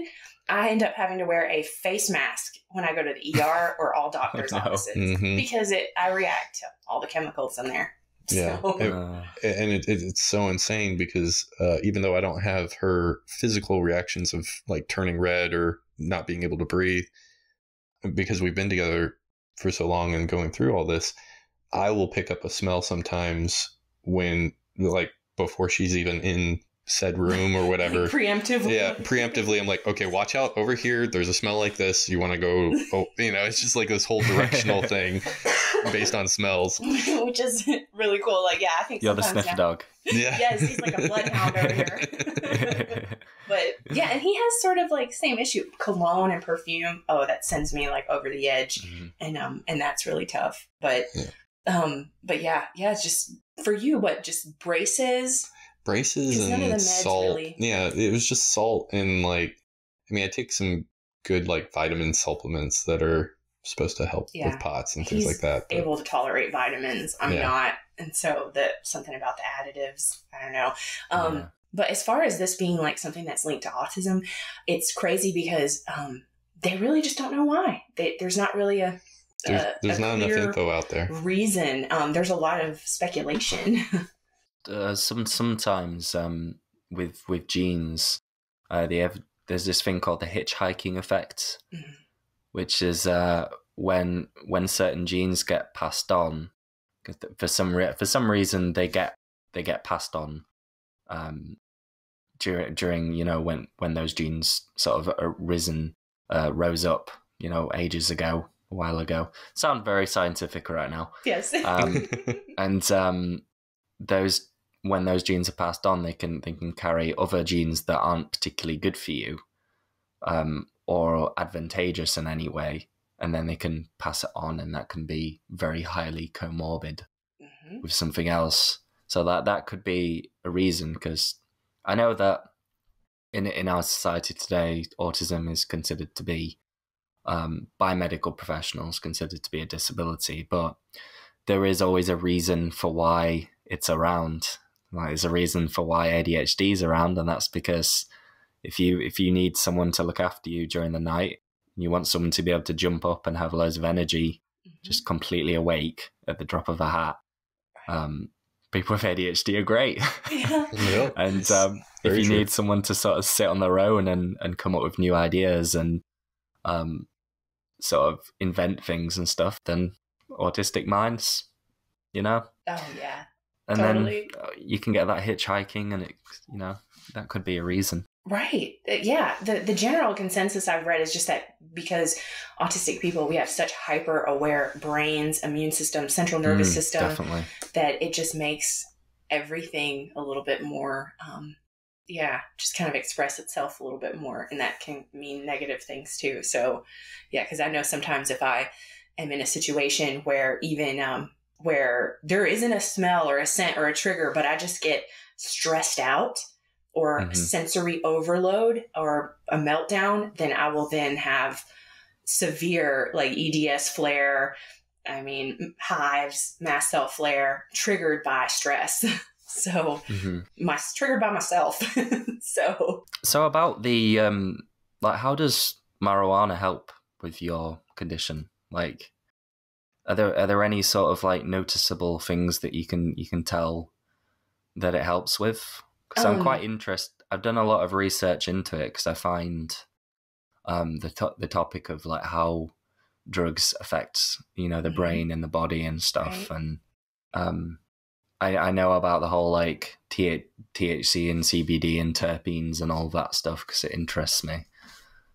I end up having to wear a face mask when I go to the ER or all doctors' no. offices Mhm. because it I react to all the chemicals in there. Yeah. So, It- and it, it, it's so insane because uh, even though I don't have her physical reactions of like turning red or not being able to breathe, because we've been together for so long and going through all this, I will pick up a smell sometimes when like before she's even in said room or whatever. preemptively. yeah, preemptively, I'm like, okay, watch out over here. There's a smell like this. You want to go? Oh, you know, it's just like this whole directional thing based on smells. Which is really cool. Like, yeah, I think you're the sometimes sniff now- dog. Yeah. Yes, he's like a bloodhound over here. But yeah, and he has sort of like same issue, cologne and perfume. Oh, that sends me like over the edge, Mhm. and um, and that's really tough. But Yeah. um, but yeah, yeah, it's just for you. What just braces? Braces 'Cause none of the and meds salt. really- Yeah, it was just salt and like I mean I take some good like vitamin supplements that are supposed to help Yeah. with POTS and things He's like that. but- Able to tolerate vitamins. I'm Yeah. not, and so the something about the additives. I don't know. Um, Yeah. But as far as this being like something that's linked to autism, it's crazy because um, they really just don't know why. They, there's not really a there's a- there's a not enough info out there. reason. Um, there's a lot of speculation. uh, some sometimes um, with with genes, uh, they have there's this thing called the hitchhiking effect, Mhm. which is uh, when when certain genes get passed on, for some re- for some reason they get they get passed on um, during during you know when when those genes sort of uh, risen uh, rose up you know ages ago a while ago. Sound very scientific right now yes. um, and um, those when those genes are passed on, they can they can carry other genes that aren't particularly good for you, um, or advantageous in any way, and then they can pass it on, and that can be very highly comorbid Mhm. with something else. So that that could be a reason because I know that in in our society today, autism is considered to be um, by medical professionals considered to be a disability, but there is always a reason for why it's around. Like, there's a reason for why ADHD is around, and that's because if you if you need someone to look after you during the night, you want someone to be able to jump up and have loads of energy just completely awake at the drop of a hat. Um, people with ADHD are great. Yeah. And um, if you true. need someone to sort of sit on their own and, and come up with new ideas and um, sort of invent things and stuff, then autistic minds, you know? Oh yeah. And Totally. then uh, you can get that hitchhiking and it, you know, that could be a reason. Right. Uh, Yeah. The the general consensus I've read is just that because autistic people we have such hyper aware brains, immune system, central nervous Mm, system Definitely. that it just makes everything a little bit more. Um, yeah, just kind of express itself a little bit more, and that can mean negative things too. So, yeah, because I know sometimes if I am in a situation where even um, where there isn't a smell or a scent or a trigger, but I just get stressed out or Mhm. sensory overload or a meltdown, then I will then have severe like EDS flare. I mean, hives, mast cell flare triggered by stress. so, hmm my triggered by myself. so, So about the um, like, how does marijuana help with your condition? Like, are there are there any sort of like noticeable things that you can you can tell that it helps with? Because I'm Um, quite interested. I've done a lot of research into it because I find um the to- the topic of like how drugs affect you know the Mhm. brain and the body and stuff Right. and um I, I know about the whole like T- THC and CBD and terpenes and all that stuff because it interests me.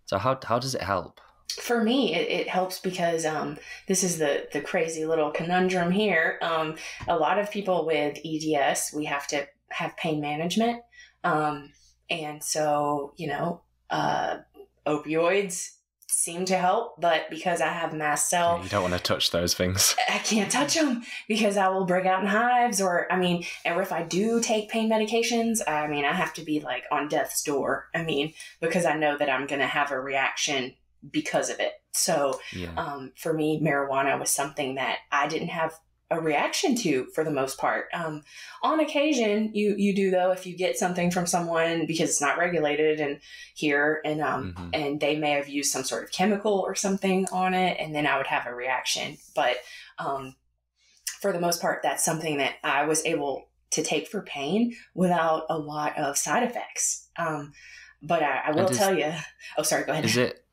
So how how does it help? For me, it, it helps because um, this is the the crazy little conundrum here. Um, a lot of people with EDS, we have to have pain management, um, and so you know, uh, opioids seem to help, but because I have mast cell you don't want to touch those things. I can't touch them because I will break out in hives. Or, I mean, or if I do take pain medications, I mean, I have to be like on death's door. I mean, because I know that I'm going to have a reaction because of it. So, Yeah. um, for me, marijuana was something that I didn't have a reaction to for the most part. Um, on occasion, you you do though if you get something from someone because it's not regulated and here and um Mhm. and they may have used some sort of chemical or something on it, and then I would have a reaction. But um, for the most part, that's something that I was able to take for pain without a lot of side effects. Um, but I, I will is- tell you. Oh, sorry. Go ahead. Is it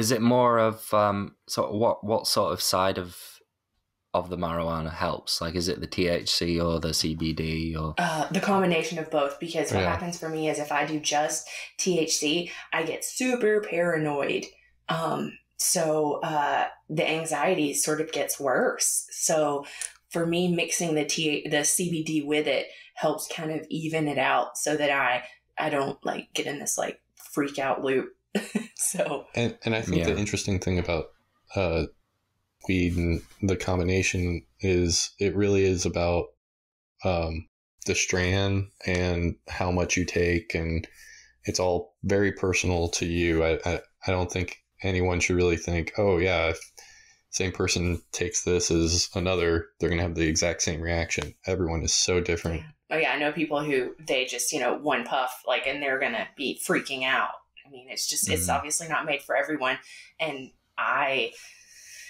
is it more of um sort of what what sort of side of of the marijuana helps? Like is it the THC or the CBD or Uh, the combination of both because what Yeah. happens for me is if I do just THC, I get super paranoid. Um, so uh, the anxiety sort of gets worse. So for me, mixing the T the CBD with it helps kind of even it out so that I I don't like get in this like freak out loop. so And and I think Yeah. the interesting thing about uh, weed and the combination is it really is about um, the strand and how much you take, and it's all very personal to you. I I, I don't think anyone should really think, oh yeah, if same person takes this as another, they're gonna have the exact same reaction. Everyone is so different. Oh yeah, I know people who they just you know one puff like and they're gonna be freaking out. I mean, it's just it's Mhm. obviously not made for everyone, and I,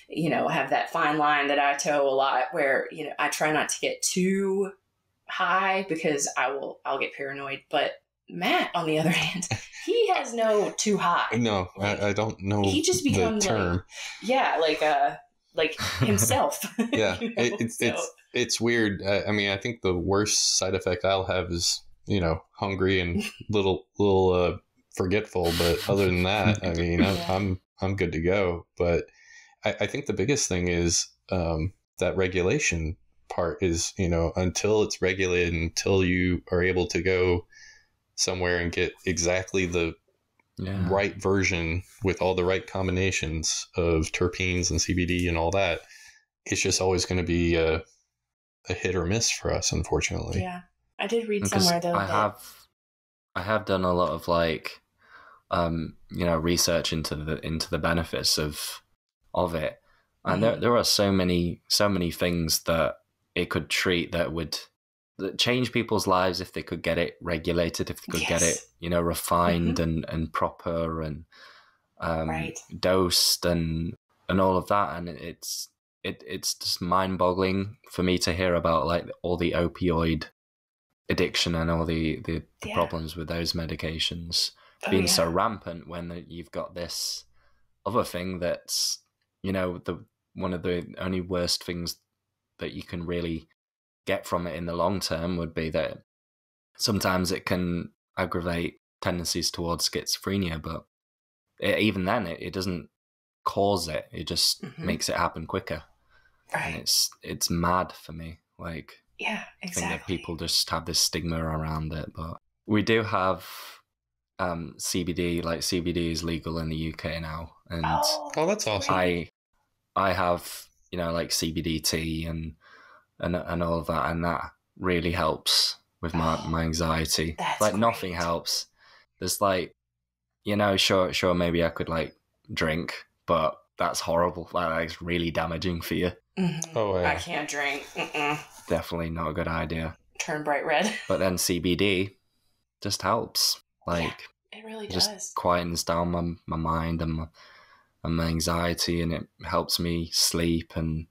you know, have that fine line that I toe a lot where you know I try not to get too high because I will I'll get paranoid. But Matt, on the other hand, he has no too high. No, I, I don't know He just becomes like- term. Yeah, like uh, like himself. yeah, you know? it, it's So- it's it's weird. I, I mean, I think the worst side effect I'll have is you know hungry and little little uh, forgetful. But other than that, I mean, I'm Yeah. I'm, I'm good to go. But I, I think the biggest thing is um, that regulation part is you know until it's regulated, until you are able to go somewhere and get exactly the yeah. right version with all the right combinations of terpenes and CBD and all that, it's just always going to be a, a hit or miss for us, unfortunately. yeah, I did read Because somewhere though I that have I have done a lot of like um you know research into the into the benefits of of it. And there Mhm. there are so many so many things that it could treat that would that change people's lives if they could get it regulated, if they could get it, you know, refined and, and proper and um Right. dosed and and all of that. And it's it it's just mind boggling for me to hear about like all the opioid addiction and all the, the, the Yeah. problems with those medications Oh, being yeah. so rampant when you've got this other thing that's you know the one of the only worst things that you can really get from it in the long term would be that sometimes it can aggravate tendencies towards schizophrenia but it, even then it, it doesn't cause it it just Mhm. makes it happen quicker and it's it's mad for me like Yeah, I exactly. think that people just have this stigma around it, but we do have um, CBD. Like CBD is legal in the UK now, and Oh, Oh, that's awesome. I I have you know like CBD tea and and and all of that, and that really helps with my my anxiety. That's like nothing helps. There's like you know sure sure maybe I could like drink, but that's horrible. Like it's really damaging for you. Mhm. Oh, I can't drink. Mm-mm. Definitely not a good idea. Turn bright red. But then CBD just helps. Like It really it just does. quietens down my, my mind and my, and my anxiety and it helps me sleep and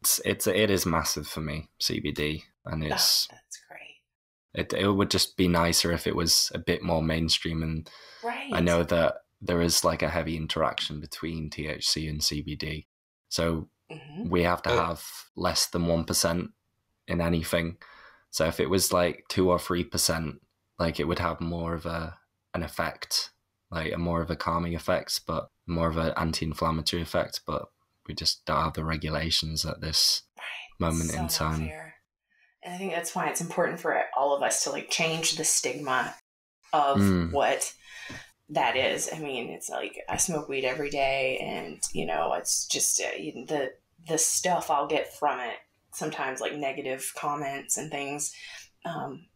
it's, it's it is massive for me CBD and Oh, it's that's great. it, it would just be nicer if it was a bit more mainstream and Right. I know that there is like a heavy interaction between THC and CBD so Mhm. we have to Uh, have less than 1% in anything so if it was like 2 or 3% like it would have more of a an effect like a more of a calming effect but more of an anti-inflammatory effect but we just don't have the regulations at this Right. moment So in time. fair. And I think that's why it's important for all of us to like change the stigma of Mm. what that is. I mean, it's like I smoke weed every day, and you know, it's just uh, the the stuff I'll get from it. Sometimes like negative comments and things. Um,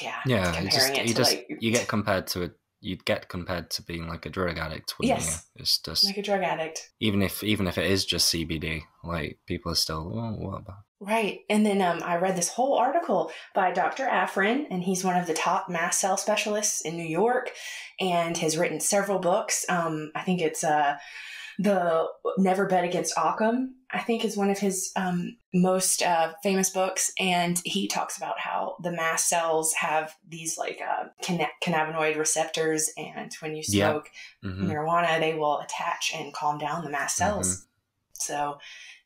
yeah, yeah you comparing just it you to just like you get compared to it you'd get compared to being like a drug addict Yes. you it's just like a drug addict. even if even if it is just cbd like people are still oh, what about Right. And then um, I read this whole article by Dr. Afrin, and he's one of the top mast cell specialists in New York and has written several books. Um, I think it's uh, The Never Bet Against Occam, I think is one of his um, most uh, famous books. And he talks about how the mast cells have these like uh, canna- cannabinoid receptors, and when you Yeah. smoke Mhm. marijuana, they will attach and calm down the mast cells. So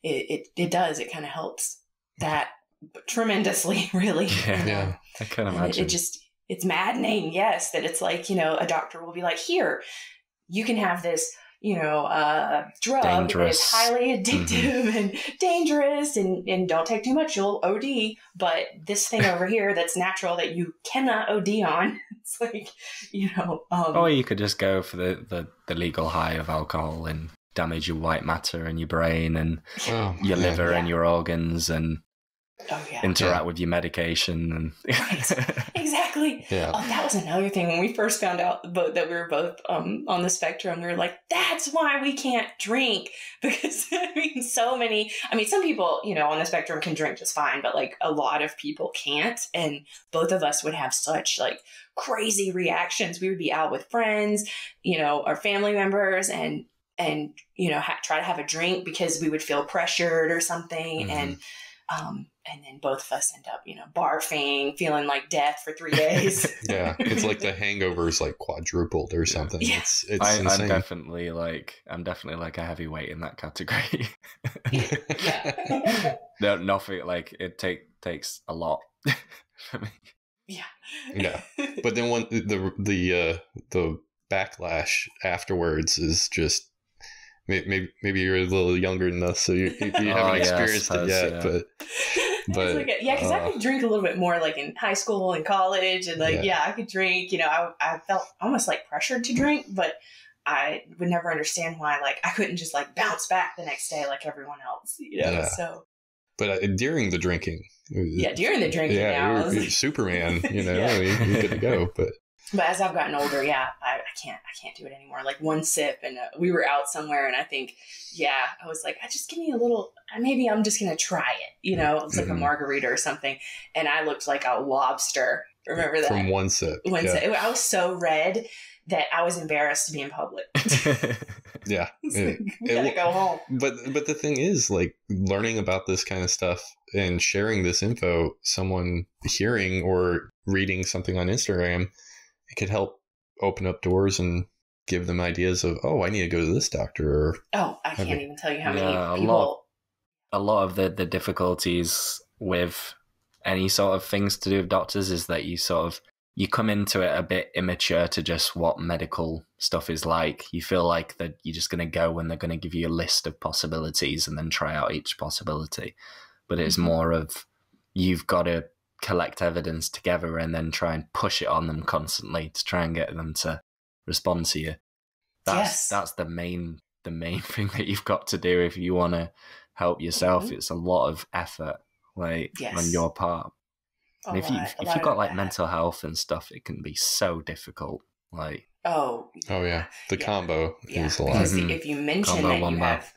it, it, it does. It kind of helps that tremendously, really. Yeah. And, Yeah. i can and imagine It, it just, it's maddening, yes, that it's like, you know, a doctor will be like, here, you can have this, you know, uh, drug that is Dangerous. Mm-hmm. highly addictive and dangerous and, and don't take too much, you'll OD. But this thing over here that's natural that you cannot OD on, it's like, you know, um, or you could just go for the, the the legal high of alcohol and damage your white matter and your brain and Oh, your yeah. liver and your organs and oh yeah, interact Yeah. with your medication and exactly. Yeah. Oh, that was another thing when we first found out both that we were both um, on the spectrum. We were like, "That's why we can't drink," because I mean, so many. I mean, some people, you know, on the spectrum can drink just fine, but like a lot of people can't. And both of us would have such like crazy reactions. We would be out with friends, you know, our family members, and and you know, ha- try to have a drink because we would feel pressured or something, Mhm. and um, and then both of us end up, you know, barfing, feeling like death for three days. Yeah, it's like the hangover is like quadrupled or something. Yeah. It's it's I, I'm definitely like I'm definitely like a heavyweight in that category. yeah. no, nothing like it take takes a lot for me. yeah. Yeah. but then one the the uh, the backlash afterwards is just maybe maybe you're a little younger than us, so you, you, you Oh, haven't yeah, experienced suppose, it yet. yeah. But It's But, like a- yeah, because I uh, could drink a little bit more, like in high school and college, and like Yeah. yeah, I could drink. You know, I I felt almost like pressured to drink, but I would never understand why. Like I couldn't just like bounce back the next day like everyone else. You know, Yeah. so but uh, during the drinking, yeah, during the drinking, yeah, I was you're Superman. You know, Yeah. you're good to go. But But as I've gotten older, yeah, I, I can't, I can't do it anymore. Like one sip, and uh, we were out somewhere, and I think, yeah, I was like, I just give me a little. Maybe I'm just gonna try it. You know, it's like a Mhm. margarita or something, and I looked like a lobster. Remember that? from one sip, One yeah, sip. I was so red that I was embarrassed to be in public. yeah. It's like, we It gotta wa- go home. But but the thing is, like learning about this kind of stuff and sharing this info, someone hearing or reading something on Instagram, it could help open up doors and give them ideas of, oh, I need to go to this doctor. Or Oh, I can't you- even tell you how many Yeah, a people. lot. a lot of the, the difficulties with any sort of things to do with doctors is that you sort of you come into it a bit immature to just what medical stuff is like. You feel like that you're just going to go and they're going to give you a list of possibilities and then try out each possibility. But it's Mhm. more of you've got to collect evidence together and then try and push it on them constantly to try and get them to respond to you. That's Yes. that's the main the main thing that you've got to do if you want to help yourself. Mhm. It's a lot of effort, like on your part. A And if you right. if you've got like that. mental health and stuff, it can be so difficult. Like oh Oh yeah, the Yeah. combo yeah is a lot. because Mhm. if you mention Combo that you have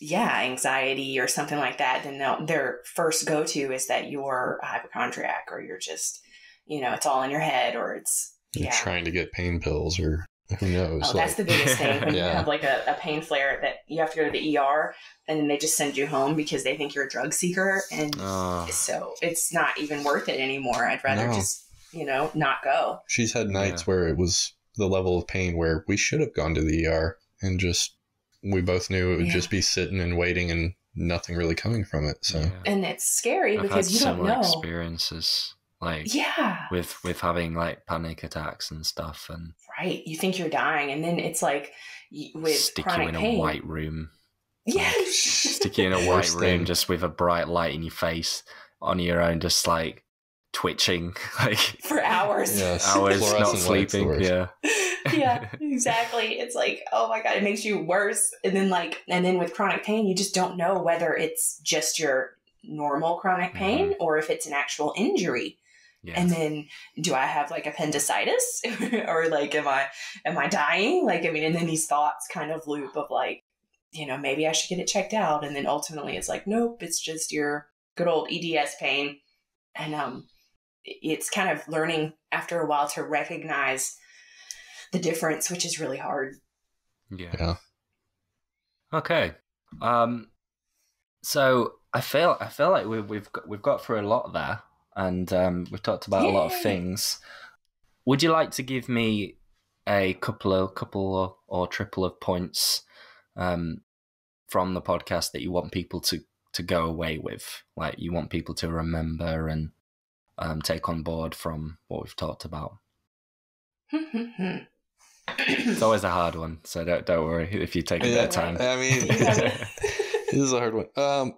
yeah anxiety or something like that then their first go-to is that you're a hypochondriac or you're just you know it's all in your head or it's You're yeah trying to get pain pills or who knows. Oh, that's the biggest thing when you have like a, a pain flare that you have to go to the ER and then they just send you home because they think you're a drug seeker and oh, so it's not even worth it anymore. I'd rather No. just you know not go. She's had nights where it was the level of pain where we should have gone to the ER and just we both knew it would Yeah. just be sitting and waiting and nothing really coming from it. So yeah. And it's scary I've had because you don't similar know. experiences, like Yeah, with with having like panic attacks and stuff, and right. You think you're dying, and then it's like y- with stick chronic you in pain. a white room, yeah, stick you in a white Worst room thing. just with a bright light in your face on your own, just like twitching, like for hours. Yeah, hours not sleeping. Yeah, yeah, exactly. It's like, oh my god, it makes you worse. And then like, and then with chronic pain, you just don't know whether it's just your normal chronic pain or if it's an actual injury. yeah. And then, do I have like appendicitis, or like, am I am I dying? Like, I mean, and then these thoughts kind of loop of like, you know, maybe I should get it checked out, and then ultimately it's like, nope, it's just your good old EDS pain, and um, it's kind of learning after a while to recognize the difference, which is really hard. yeah. yeah. Okay. Um. So I feel I feel like we've we've got, we've got through a lot there, and um, we've talked about a lot of things. Would you like to give me a couple of couple or, or triple of points um, from the podcast that you want people to to go away with, like you want people to remember and um, take on board from what we've talked about? It's always a hard one, so don't don't worry if you take a bit Yeah, of time. I mean, this is a hard one. Um,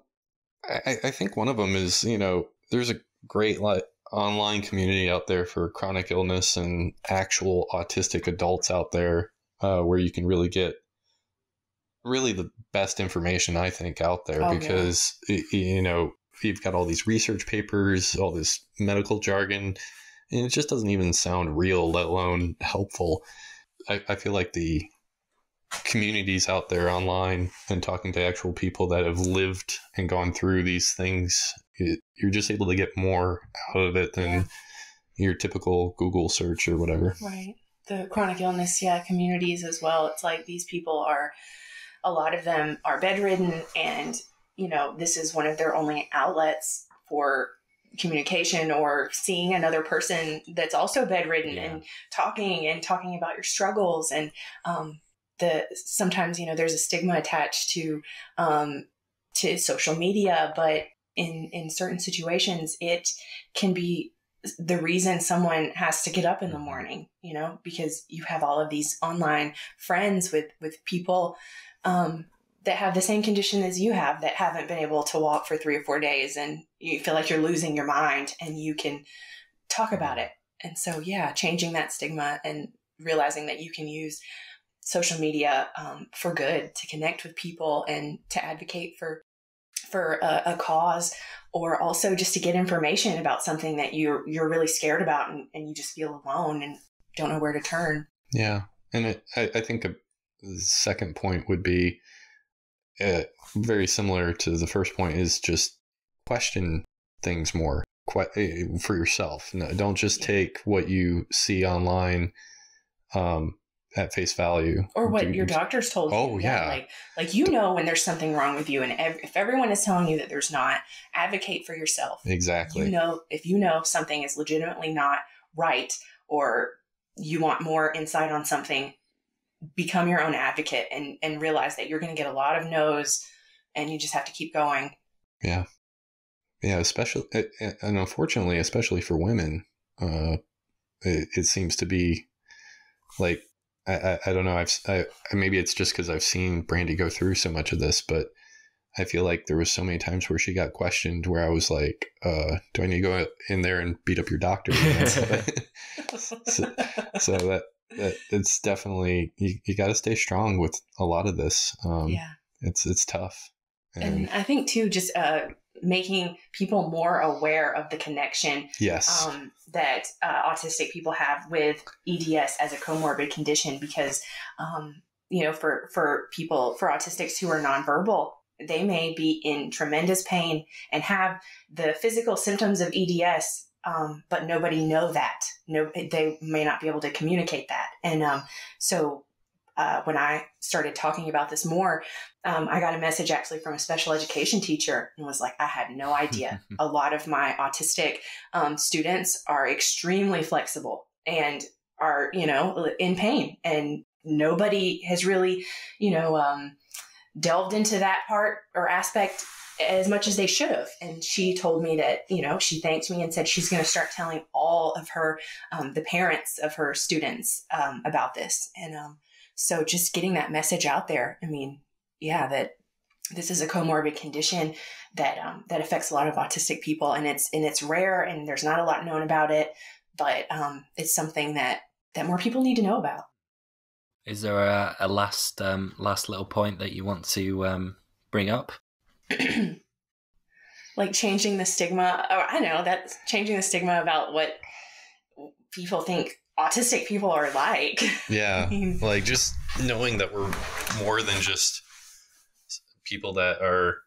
I, I think one of them is you know there's a great like online community out there for chronic illness and actual autistic adults out there uh, where you can really get really the best information I think out there Oh, yeah. because y- you know you've got all these research papers, all this medical jargon, and it just doesn't even sound real, let alone helpful. I, I feel like the communities out there online and talking to actual people that have lived and gone through these things, it, you're just able to get more out of it than Yeah. your typical Google search or whatever. Right. The chronic illness, yeah, communities as well. It's like these people are, a lot of them are bedridden, and, you know, this is one of their only outlets for communication or seeing another person that's also bedridden Yeah. and talking and talking about your struggles. And, um, the sometimes, you know, there's a stigma attached to, um, to social media, but in, in certain situations, it can be the reason someone has to get up in the morning you know because you have all of these online friends with with people um, that have the same condition as you have that haven't been able to walk for three or four days and you feel like you're losing your mind and you can talk about it and so yeah changing that stigma and realizing that you can use social media um, for good to connect with people and to advocate for for a, a cause or also just to get information about something that you're you're really scared about and, and you just feel alone and don't know where to turn. Yeah, and it, I, I think a second point would be uh, very similar to the first point is just question things more que- eh, for yourself. No, don't just take what you see online um, at face value, Or what Do- your doctor's told you. Oh, yeah. Like like you know when there's something wrong with you and ev- if everyone is telling you that there's not, advocate for yourself. exactly. You know if you know something is legitimately not right or you want more insight on something, become your own advocate and and realize that you're going to get a lot of no's and you just have to keep going. Yeah, yeah especially and unfortunately, especially for women, uh, it, it seems to be like I, I, I don't know. I've I, maybe it's just because I've seen Brandy go through so much of this, but I feel like there was so many times where she got questioned where I was like, uh, do I need to go in there and beat up your doctor? so, so that, that it's definitely you, you got to stay strong with a lot of this. Um, yeah. it's it's tough. And I think too, just uh, making people more aware of the connection yes, um, that uh, autistic people have with EDS as a comorbid condition, because um, you know, for for people for autistics who are nonverbal, they may be in tremendous pain and have the physical symptoms of EDS. Um, but nobody know that. No, they may not be able to communicate that. And um, so, uh, when I started talking about this more, um, I got a message actually from a special education teacher and was like, I had no idea. a lot of my autistic um, students are extremely flexible and are, you know, in pain. And nobody has really, you know, um, delved into that part or aspect as much as they should have. And she told me that, you know, she thanked me and said she's going to start telling all of her, um, the parents of her students um, about this. And um, so just getting that message out there, I mean, yeah, that this is a comorbid condition that um, that affects a lot of autistic people, and it's and it's rare, and there's not a lot known about it, but um, it's something that that more people need to know about. Is there a, a last um, last little point that you want to bring up? like changing the stigma, or I know that changing the stigma about what people think autistic people are like. yeah, I mean, like just knowing that we're more than just people that are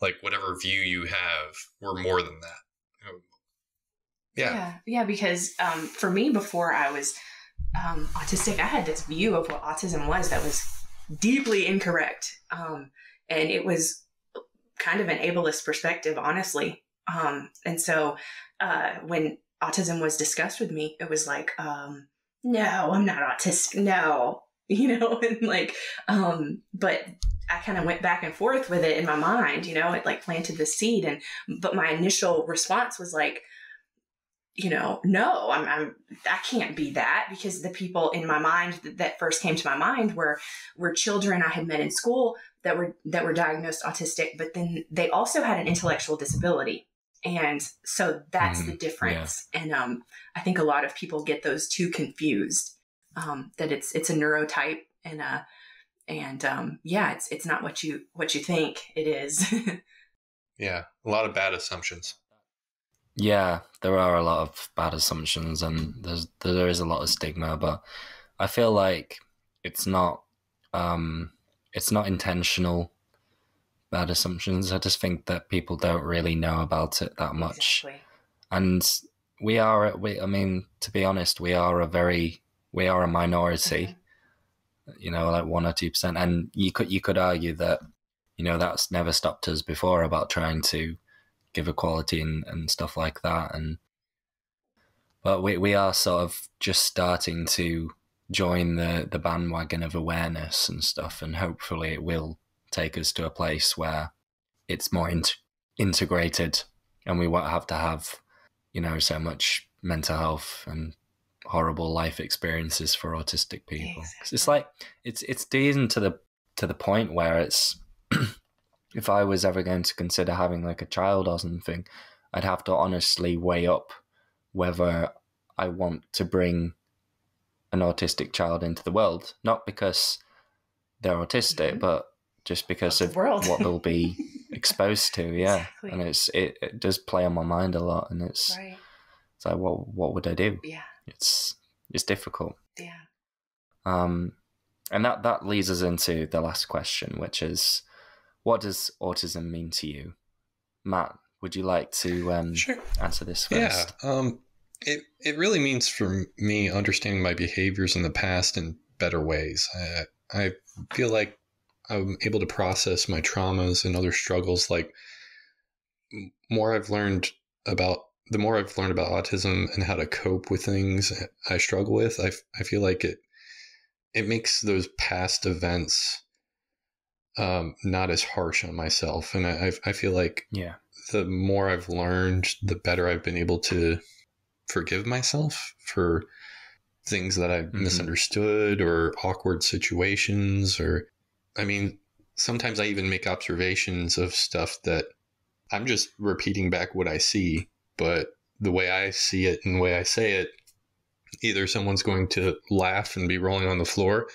like whatever view you have. We're more than that. Yeah, yeah, yeah, because um, for me, before I was um, autistic, I had this view of what autism was that was deeply incorrect. Um, and it was kind of an ableist perspective, honestly. Um, and so uh, when autism was discussed with me, it was like, um, no, I'm not autistic. No, you know, and like, um, but I kind of went back and forth with it in my mind, you know, it like planted the seed. And, but my initial response was like, you know, no, I'm, I'm, I can't be that because the people in my mind that, that first came to my mind were, were children I had met in school that were, that were diagnosed autistic, but then they also had an intellectual disability. And so that's Mhm, the difference. And, um, I think a lot of people get those two confused, um, that it's, it's a neurotype and, uh, and, um, yeah, it's, it's not what you, what you think it is. yeah, a lot of bad assumptions. Yeah, there are a lot of bad assumptions, and there's there is a lot of stigma, but I feel like it's not um, it's not intentional bad assumptions. I just think that people don't really know about it that much, Exactly. and we are. We, I mean, to be honest, we are a very we are a minority. You know, like one or two percent, and you could you could argue that you know that's never stopped us before about trying to give equality and, and stuff like that. And but we, we are sort of just starting to join the, the bandwagon of awareness and stuff. And hopefully it will take us to a place where it's more int- integrated and we won't have to have you know so much mental health and horrible life experiences for autistic people. 'Cause it's like it's it's getting to the to the point where it's if I was ever going to consider having like a child or something, I'd have to honestly weigh up whether I want to bring an autistic child into the world, not because they're autistic, Mhm. but just because Of what they'll be exposed to. Yeah, Exactly. and it's it, it does play on my mind a lot, and it's Right. it's like what what would I do? Yeah. It's it's difficult. Yeah. Um, and that that leads us into the last question, which is, what does autism mean to you, Matt? Would you like to um, Sure. answer this Yeah. first? Um, it it really means for me understanding my behaviors in the past in better ways. I, I feel like I'm able to process my traumas and other struggles. Like more I've learned about the more I've learned about autism and how to cope with things I struggle with, I, I feel like it it makes those past events um, not as harsh on myself, and I I- I feel like Yeah. the more I've learned, the better I've been able to forgive myself for things that I've Mhm. misunderstood or awkward situations. Or, I mean, sometimes I even make observations of stuff that I'm just repeating back what I see, but the way I see it and the way I say it, either someone's going to laugh and be rolling on the floor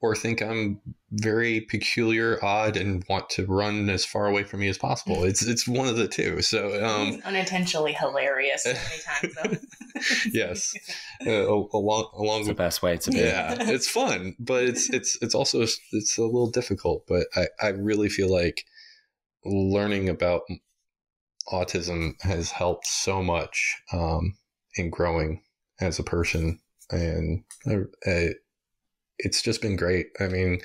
or think I'm very peculiar, odd, and want to run as far away from me as possible. It's it's one of the two. So um, He's unintentionally hilarious so many times, yes, uh, along along It's the best way to be. yeah, it's fun, but it's it's it's also it's a little difficult. But I I really feel like learning about autism has helped so much um, in growing as a person, and I, I, it's just been great. I mean,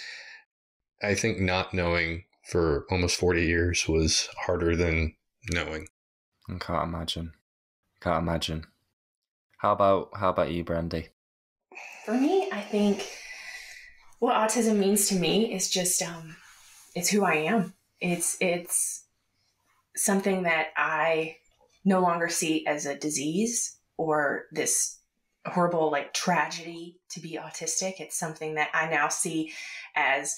I think not knowing for almost forty years was harder than knowing. I can't imagine. Can't imagine. How about how about you, Brandy? For me, I think what autism means to me is just um, it's who I am. It's it's something that I no longer see as a disease or this horrible like tragedy to be autistic. It's something that I now see as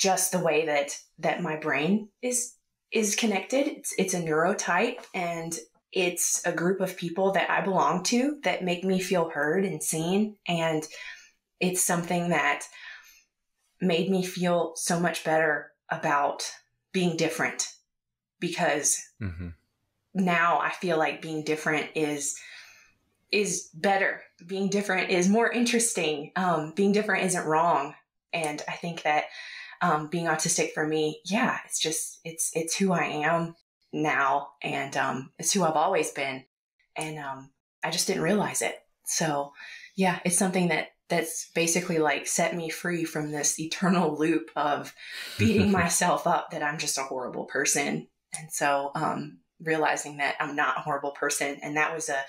just the way that that my brain is is connected. It's it's a neurotype and it's a group of people that I belong to that make me feel heard and seen and it's something that made me feel so much better about being different because hmm now I feel like being different is is better. Being different is more interesting. Um, being different isn't wrong, and I think that um, being autistic for me, yeah, it's just it's it's who I am now, and um, it's who I've always been, and um, I just didn't realize it. So, yeah, it's something that that's basically like set me free from this eternal loop of beating myself up that I'm just a horrible person. And so, um, realizing that I'm not a horrible person, and that was a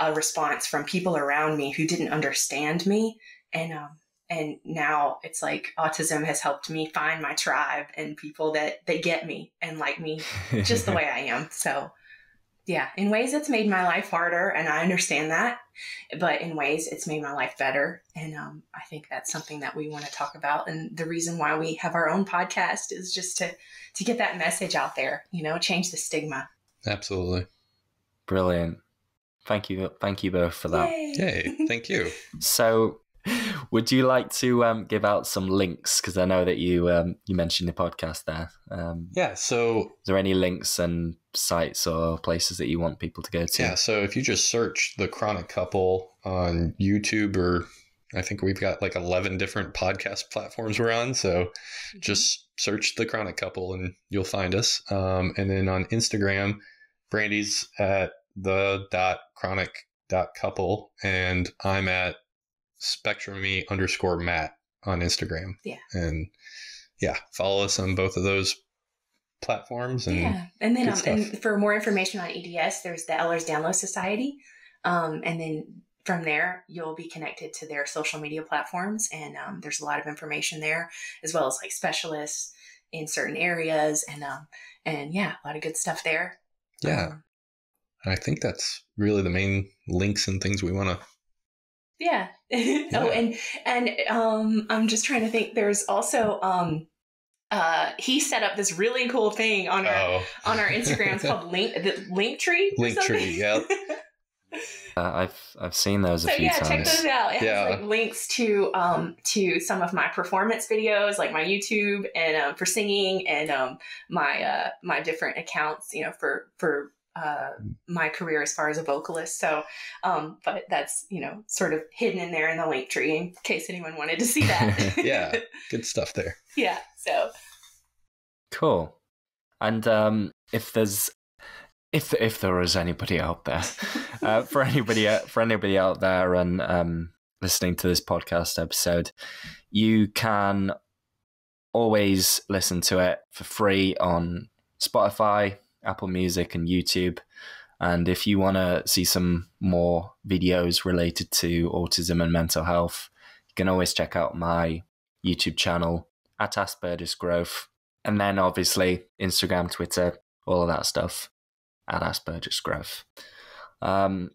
a response from people around me who didn't understand me, and um, and now it's like autism has helped me find my tribe and people that that get me and like me just the way I am. So, yeah, in ways it's made my life harder, and I understand that. But in ways it's made my life better, and um, I think that's something that we want to talk about. And the reason why we have our own podcast is just to to get that message out there. You know, change the stigma. Absolutely. Brilliant. Thank you. Thank you both for that. Yay. Yay! Thank you. So, would you like to um, give out some links? Because I know that you um, you mentioned the podcast there. Um, Yeah. So is there any links and sites or places that you want people to go to? Yeah, so if you just search the Chronic Couple on YouTube, or I think we've got like 11 different podcast platforms we're on. So just search the Chronic Couple and you'll find us. Um, and then on Instagram, Brandy's at the dot chronic dot couple, and I'm at spectrumy underscore Matt on Instagram. Yeah. And yeah, follow us on both of those platforms. And yeah, and then um, and for more information on EDS, there's the Ehlers Danlos Society, um, and then from there you'll be connected to their social media platforms, and um, there's a lot of information there as well as like specialists in certain areas, and um, and yeah, a lot of good stuff there. yeah, Um, I think that's really the main links and things we want to Yeah. oh, and and um, I'm just trying to think. There's also um, uh, he set up this really cool thing on our Oh, on our Instagram. It's called Link the Link Tree. or Linktree, something. yeah. Uh, I've I've seen those a so few yeah, check times. those out. It Yeah. has like links to um to some of my performance videos, like my YouTube and um, for singing, and um my uh my different accounts, you know, for for uh my career as far as a vocalist. So um, but that's you know sort of hidden in there in the link tree in case anyone wanted to see that. Yeah. good stuff there. yeah. So Cool. And um, if there's if if there is anybody out there, uh, for anybody for anybody out there and um, listening to this podcast episode, you can always listen to it for free on Spotify, Apple Music, and YouTube. And if you want to see some more videos related to autism and mental health, you can always check out my YouTube channel at Asperger's Growth. And then obviously Instagram, Twitter, all of that stuff at Asperger's Growth. Um,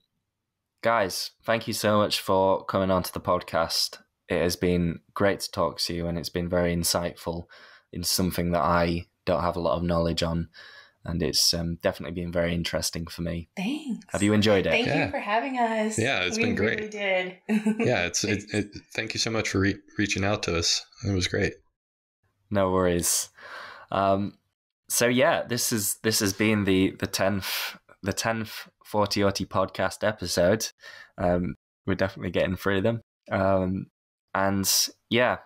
guys, thank you so much for coming on to the podcast. It has been great to talk to you and it's been very insightful. in something that I don't have a lot of knowledge on, and it's um, definitely been very interesting for me. Thanks. Have you enjoyed it? Thank Yeah. you for having us. Yeah, it's we been great. Really did. Yeah, it's it, it, thank you so much for re- reaching out to us. It was great. No worries. Um, so yeah, this is this has been the the tenth the tenth Thoughty Auti podcast episode. Um, we're definitely getting through them. Um, and yeah,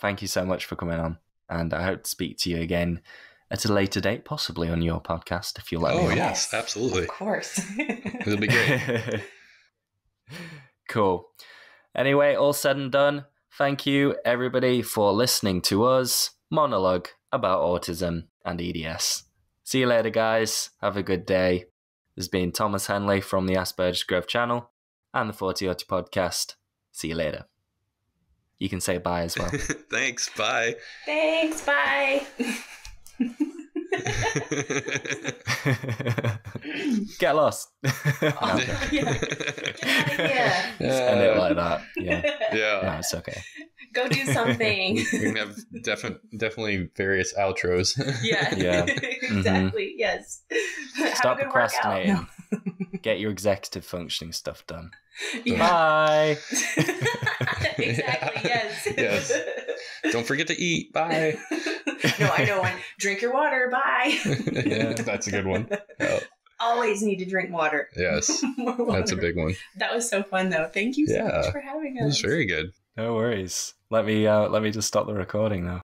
thank you so much for coming on. And I hope to speak to you again at a later date, possibly on your podcast if you let Oh, me. yeah. yes, absolutely. Of course. It'll be great. cool. Anyway, all said and done. Thank you, everybody, for listening to us monologue about autism and EDS. See you later, guys. Have a good day. This has been Thomas Henley from the Asperger's Growth channel and the Thoughty Auti podcast. See you later. You can say bye as well. Thanks. Bye. Thanks. Bye. Get lost. Oh, okay. yeah. Yeah. Just end it like that. Yeah. Yeah. No, it's okay. Go do something. We can have defi- definitely various outros. yeah. Yeah. exactly. Mm-hmm. Yes. Stop a good procrastinating. Get your executive functioning stuff done. Yeah. Bye. exactly. Yes. Yes. Don't forget to eat. Bye. no, I know one. Drink your water. Bye. Yeah. That's a good one. Oh, Always need to drink water. yes. More That's a big one. That was so fun, though. Thank you so Yeah. much for having us. It was us. very good. No worries. Let me uh, let me just stop the recording now.